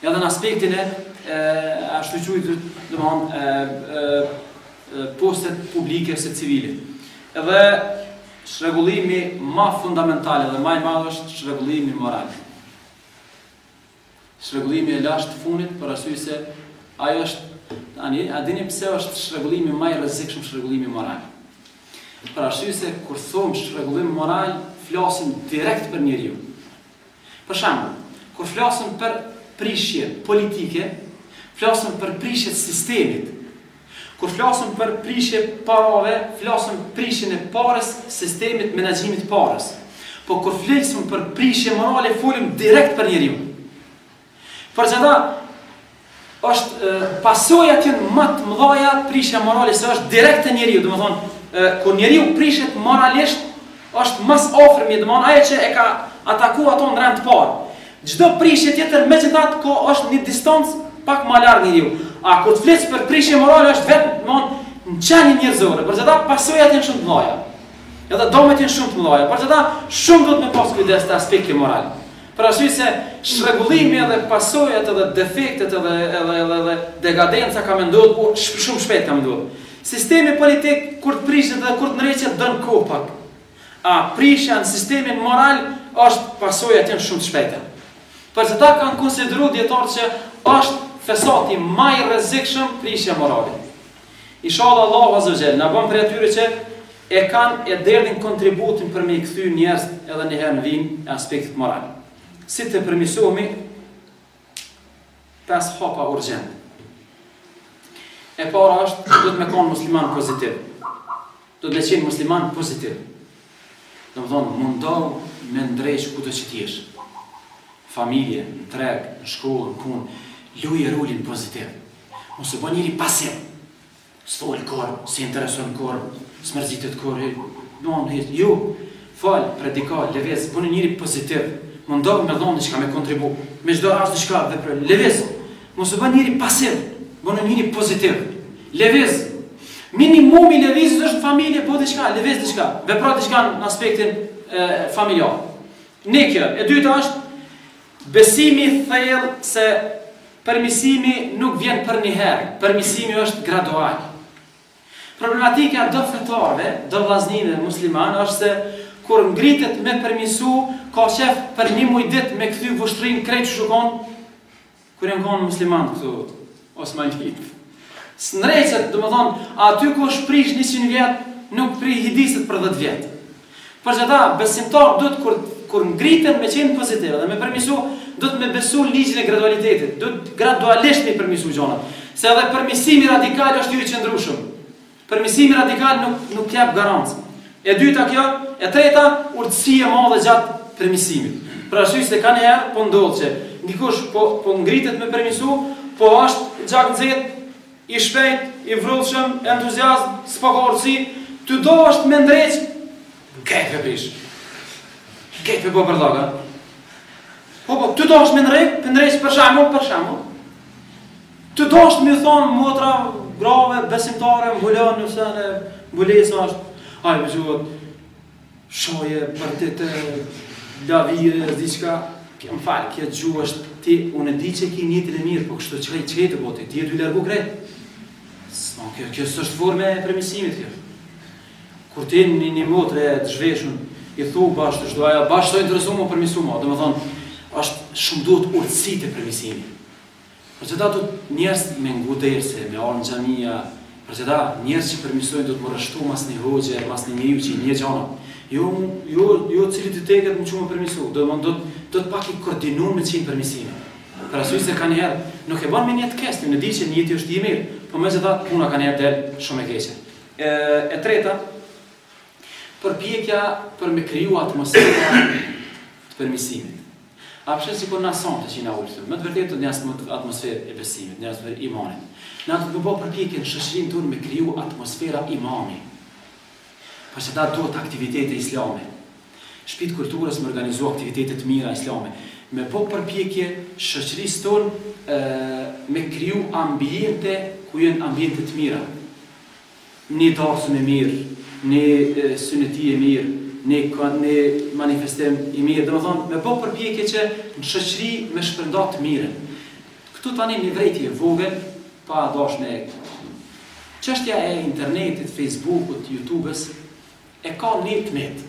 Speaker 1: Edhe në aspektin e ashtuquajtur, domethënë, postet publike ose civile. Edhe çrregullimi më fundamental dhe më i madh është çrregullimi moral. Çrregullimin e lashë t'fundit për arsye se ai është tani, a dini pse është çrregullimi më i rrezikshëm çrregullimi moral? Për arsye se kur thom çrregullim moral, flasim direkt për njeriun. Për shembull, kur flasim për prishje politike, flasim për prishje të sistemit. Kur flasim për prishje parave, flasim prishjen e parës, sistemit, menaxhimit të parës. Po kur flasim për prishje morale, folim direkt për njeriun. Për qata, është pasojat janë ma t'mëdhaja prishja morale, se është direkt te njeri, domethonë, kur njeriu prishet moralisht, është ma s'afërmi, domethonë, ajo që e ka ataku ato në rend t'parë. Çdo prishje tjetër, megjithatë ka, është një distancë pak ma larg njeriut. A kur të flet për prishje morale, është vetë, domethonë, në qenie njerëzore, për qata pasojat janë shumë të mëdhaja. Edhe dëmet janë shumë të mëdhaja, për qata shumë duhet me pasë kujdes te aspekti moral. Për arsye se çrregullimi edhe pasojat edhe defektet edhe edhe edhe edhe dekadenca ka me ndodh shumë shpejt ka me ndodh. Sistemi politik kur të prishet dhe kur të ndreqet don kohë pak. A prishja në sistemin moral është pasojat janë shumë të shpejta. Për qata e kanë konsideru dijetarët që është fesati ma i rrezikshëm prishja e moralit. Ishallah Allahu azze ve xhel na bën prej atyre që e kanë e derdhin kontributin për me i kthy njerëzit edhe një herë në vijën e aspektit moral. Si të përmirësohemi pesë hapa urgjent. E para është duhet me konë musliman pozitiv. Duhet me qenë musliman pozitiv. Domethënë, mundohu me ndreq kudo që të jesh. Familje, në treg, në shkollë, në punë, luje rolin pozitiv. Mos u bë njeri pasiv. S'fol kurrë, s'i intereson kurrë, s'mërzitet kurrë. Bën hiç. Jo. Fol, prediko, lëviz, bëhu njeri pozitiv. Mundohu me dhon diçka, me kontribu. Me çdo rast diçka vepro, lëviz. Mos u bë njeri pasiv, bëhu njeri pozitiv. Lëviz. Minimumi i lëvizjes është në familje, bo diçka, lëviz diçka, vepro diçka në aspektin familjar. Një kjo, e dyta është besimi i thellë se përmisimi nuk vjen për një herë, përmisimi është gradual. Problematika do fetarëve, do vllaznive musliman është se kur ngritet me përmisu, ka qef për një muj ditë me kthy Vushtrrinë krejt qysh u kon Kur janë konë muslimanë këtu, osmanlitë. S'ndreqet, domethënë, aty ku është prish njëqind vjet, nuk pri ujdiset për dhetë vjet. Për qata, besimtari duhet kur, kur ngritet me qenë pozitiv dhe me përmisu, duhet me besu ligjin e gradualitetit, duhet gradualisht me përmisu gjonat. Se edhe përmisimi radikal është jo i qëndrushëm. Përmirësimi radikal nuk nuk jep garancë. E dyta kjo, e treta, urtësi e madhe gjatë përmirësimit. Për arsye se kanjëherë po ndodh që dikush po po ngritet me përmirësu, po është gjaknxehtë, i shpejtë, i vrullshëm, entuziazëm, s'po ka urtësi, tu dasht me ndreq, krejt e prish. Krejt e bo bërllog, a? Po po, tu dasht me ndreq, me ndreq për shembull, për shembull, Tu dasht me i thonë motra grave besimtare mbulonu se mbulesa është ai i thotë shoje për të të lavire diçka ke më falë, ke gju është ti unë e di që ki nijet të mirë po kështu që ka i qëjtë të bote ti e du i largu krejt s'o kjo, kjo s'është formë e përmisimit kjo kur ti një një motre të zhveshun i thu bashkë të shdoja bashkë të interesu me përmisu më domethënë është shumë duhet urtësi te përmisimi Për qeta duhet njerz me ngu derse me ardh në xhamia për qeta njerz që permisojnë duhet me u rreshtu mas një hoxhe e mas një njeriu që i njeh gjanat jo jo jo cilit t'i teket me u çu me permisu do me do duhet pak i kordinu me qenë permisimi për arsye se kanjëherë nuk e bën me nijet keq ti e di që nijeti është i mirë po me qeta puna kanjëherë del shumë e keqe e, e treta përpjekja për me kriju atmosfera të permisimit A pëlqen sikur na sonte që jena ul këtu, me të vërtetë në një atmosferë e besimit, në një atmosferë imani. Na duhet me ba përpjekje në shoqërinë tonë me kriju atmosfera imani. Për qeta duhet aktivitete islame. Shtëpitë e Kulturës me organizu aktivitete të mira islame. Me bo përpjekje shoqërisë tonë me kriju ambiente ku janë ambiente të mira. Ni dasëm i mirë, ni syneti i mirë, ni ni manifestim i mirë, domethënë me bo përpjekje që në shoqëri me shpërnda të mirën. Këtu tani një vrejtje e vogël, pa dashtë ne Çështja e internetit, fejsbukut, jutubes, e ka ni të metë.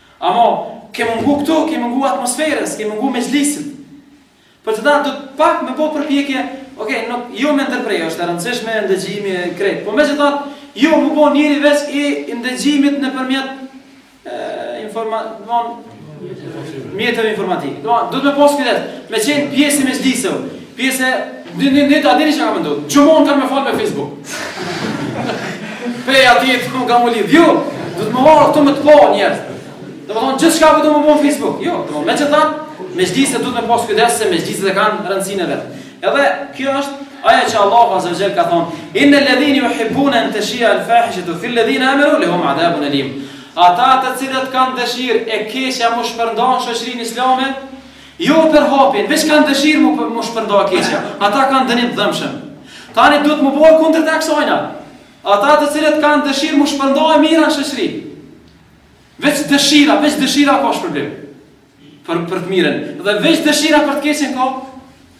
Speaker 1: Amo, ke mungu këtu, ke mungu atmosferës, ke mungu mexhlisin. Për qeta duhet pak me bo përpjekje, ok, nuk, jo me ndërpre, është e rëndësishme ndëgjimi e krejt. Po me që thonë, jo m'u bo njeri veç i ndëgjimit nëpërmjet informa, non, mjeteve informatike. Do, duhet me pas kujdes, me qenë pjesë e mexhliseve, Pjese, ne, ne, ne, ta dini çka ka me ndodhë, xhumanë kan me falë me Facebook. Pej ati e të këmë ka m'u lidhë, jo, duhet me ardh këtu me të pa njerëz. Domethonë, gjithçka për po do m'u bo në Facebook, jo, do me me që thanë, mexhliset duhet me pas kujdes se mexhliset e kanë rëndësinë e vet. Edhe, kjo është, aja që Allahu Azze ue Xhel ka thonë, innel-ledhine juhibbune en teshi'al fahishetu fil-ledhine amenu, lehum adhabun elim. Ata të cilët kanë dëshirë e keqja m'u shpërnda në shoqërinë islame, Jo e përhapin, veç kanë dëshirë m'u, m'u shpërnda e keqja, ata kanë dënim të dhëmshëm. Tani duhet m'u bo e kundërta ksajna. Ata të cilët kanë dëshirë m'u shpërnda e mira në shoqëri. Veç dëshira, veç dëshira ka shpërblim. Për, për të miren. Dhe veç dëshira për të keqen ka,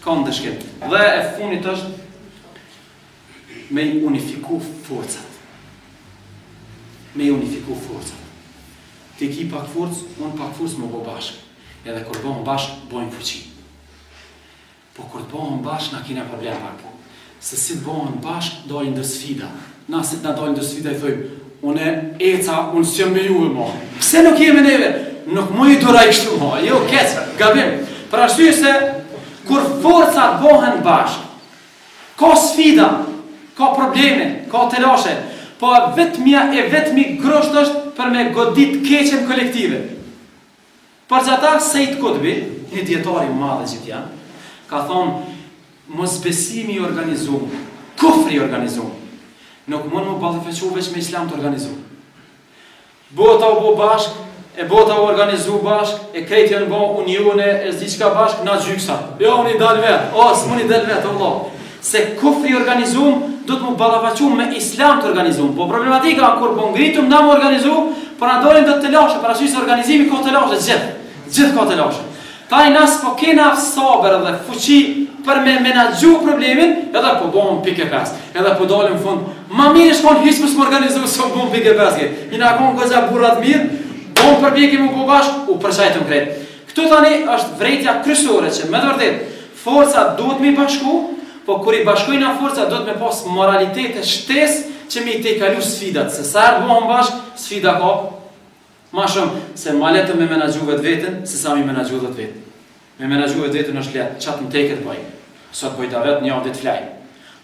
Speaker 1: ka ndëshkim. Dhe e funit është me i unifiku forcat. Me i unifiku forcat. Ti ki pak forcë, unë pak forcë m'u bo bashkë. Edhe kur bohem bashkë, bojmë fuqi. Po kur të bohem bashkë, na kina probleme. Po, se si të bohem bashkë, dalin do sfida. Na si të na dalin do sfida, i thujmë, une eca, unë s'jom me juve mo. Pse nuk je me neve? Nuk muj duroj kështu mo. Jo, keq, gabim. Për arsye se, kur forcat bëhen bashkë, ka sfida, ka probleme, ka telashe, po vetëmja i vetmi grusht është për me godit keqen kolektive. Për qata Sejd Kutbi, ni dijetari i madh egjiptian, ka thonë, Mosbesimi i organizum, kufri i organizum, nuk mund m'u ballafaqu veç me Islam të organizum. Bota u bo bashkë, e bota u organizu bashkë, e krejt janë bo unione, e s'di çka bashkë, na gjyksa. Jo, unë i dal vetë, o, s'mund i dal vetë, o, Se kufri i organizum duhet mu ballafaqu me islam të organizum. Po problematika është kur po ngritum na mu organizu, po na dolin do telashe, parasysh se organizimi ka telashe gjithë. Gjithë ka telashe. Tani na s'po kena sabër dhe fuqi për me menaxhu problemin, edhe po bëhëm pikë e pesë. Edhe po dalim n'fund. Ma mirë ish konë hiç mos m'u organizu se sa u bohëm pikë e pesë. I na konë gëzja burrat mirë, bom përpjekje m'u bo bashkë, u përshajtëm krejtë. Këtu tani është vrejtja kryesore që me të vërtetë Forcat duhet me i bashku, po kur i bashkojna forcat duhet me pas moralitete shtesë që me i tejkalu sfidat, se sa herë bohëm bashkë, sfida ka ma shumë, se ma lehtë me menaxhu vetveten, se sa me menaxhu dhjetë vetë. Me menaxhu vetveten është lehtë, çka t'më teket boj, sot boj davet, një javë ditë flaj.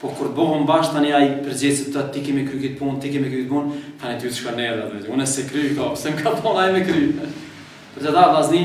Speaker 1: Po kur bohëm bashkë tani ai përgjegjësi të thotë ti ke me kry këtë punë, ti ke me kry këtë punë, tani ty të shkon nerva, unë s'e kryj qa, se më ka thonë ai me kry. Për
Speaker 2: qata vllazni,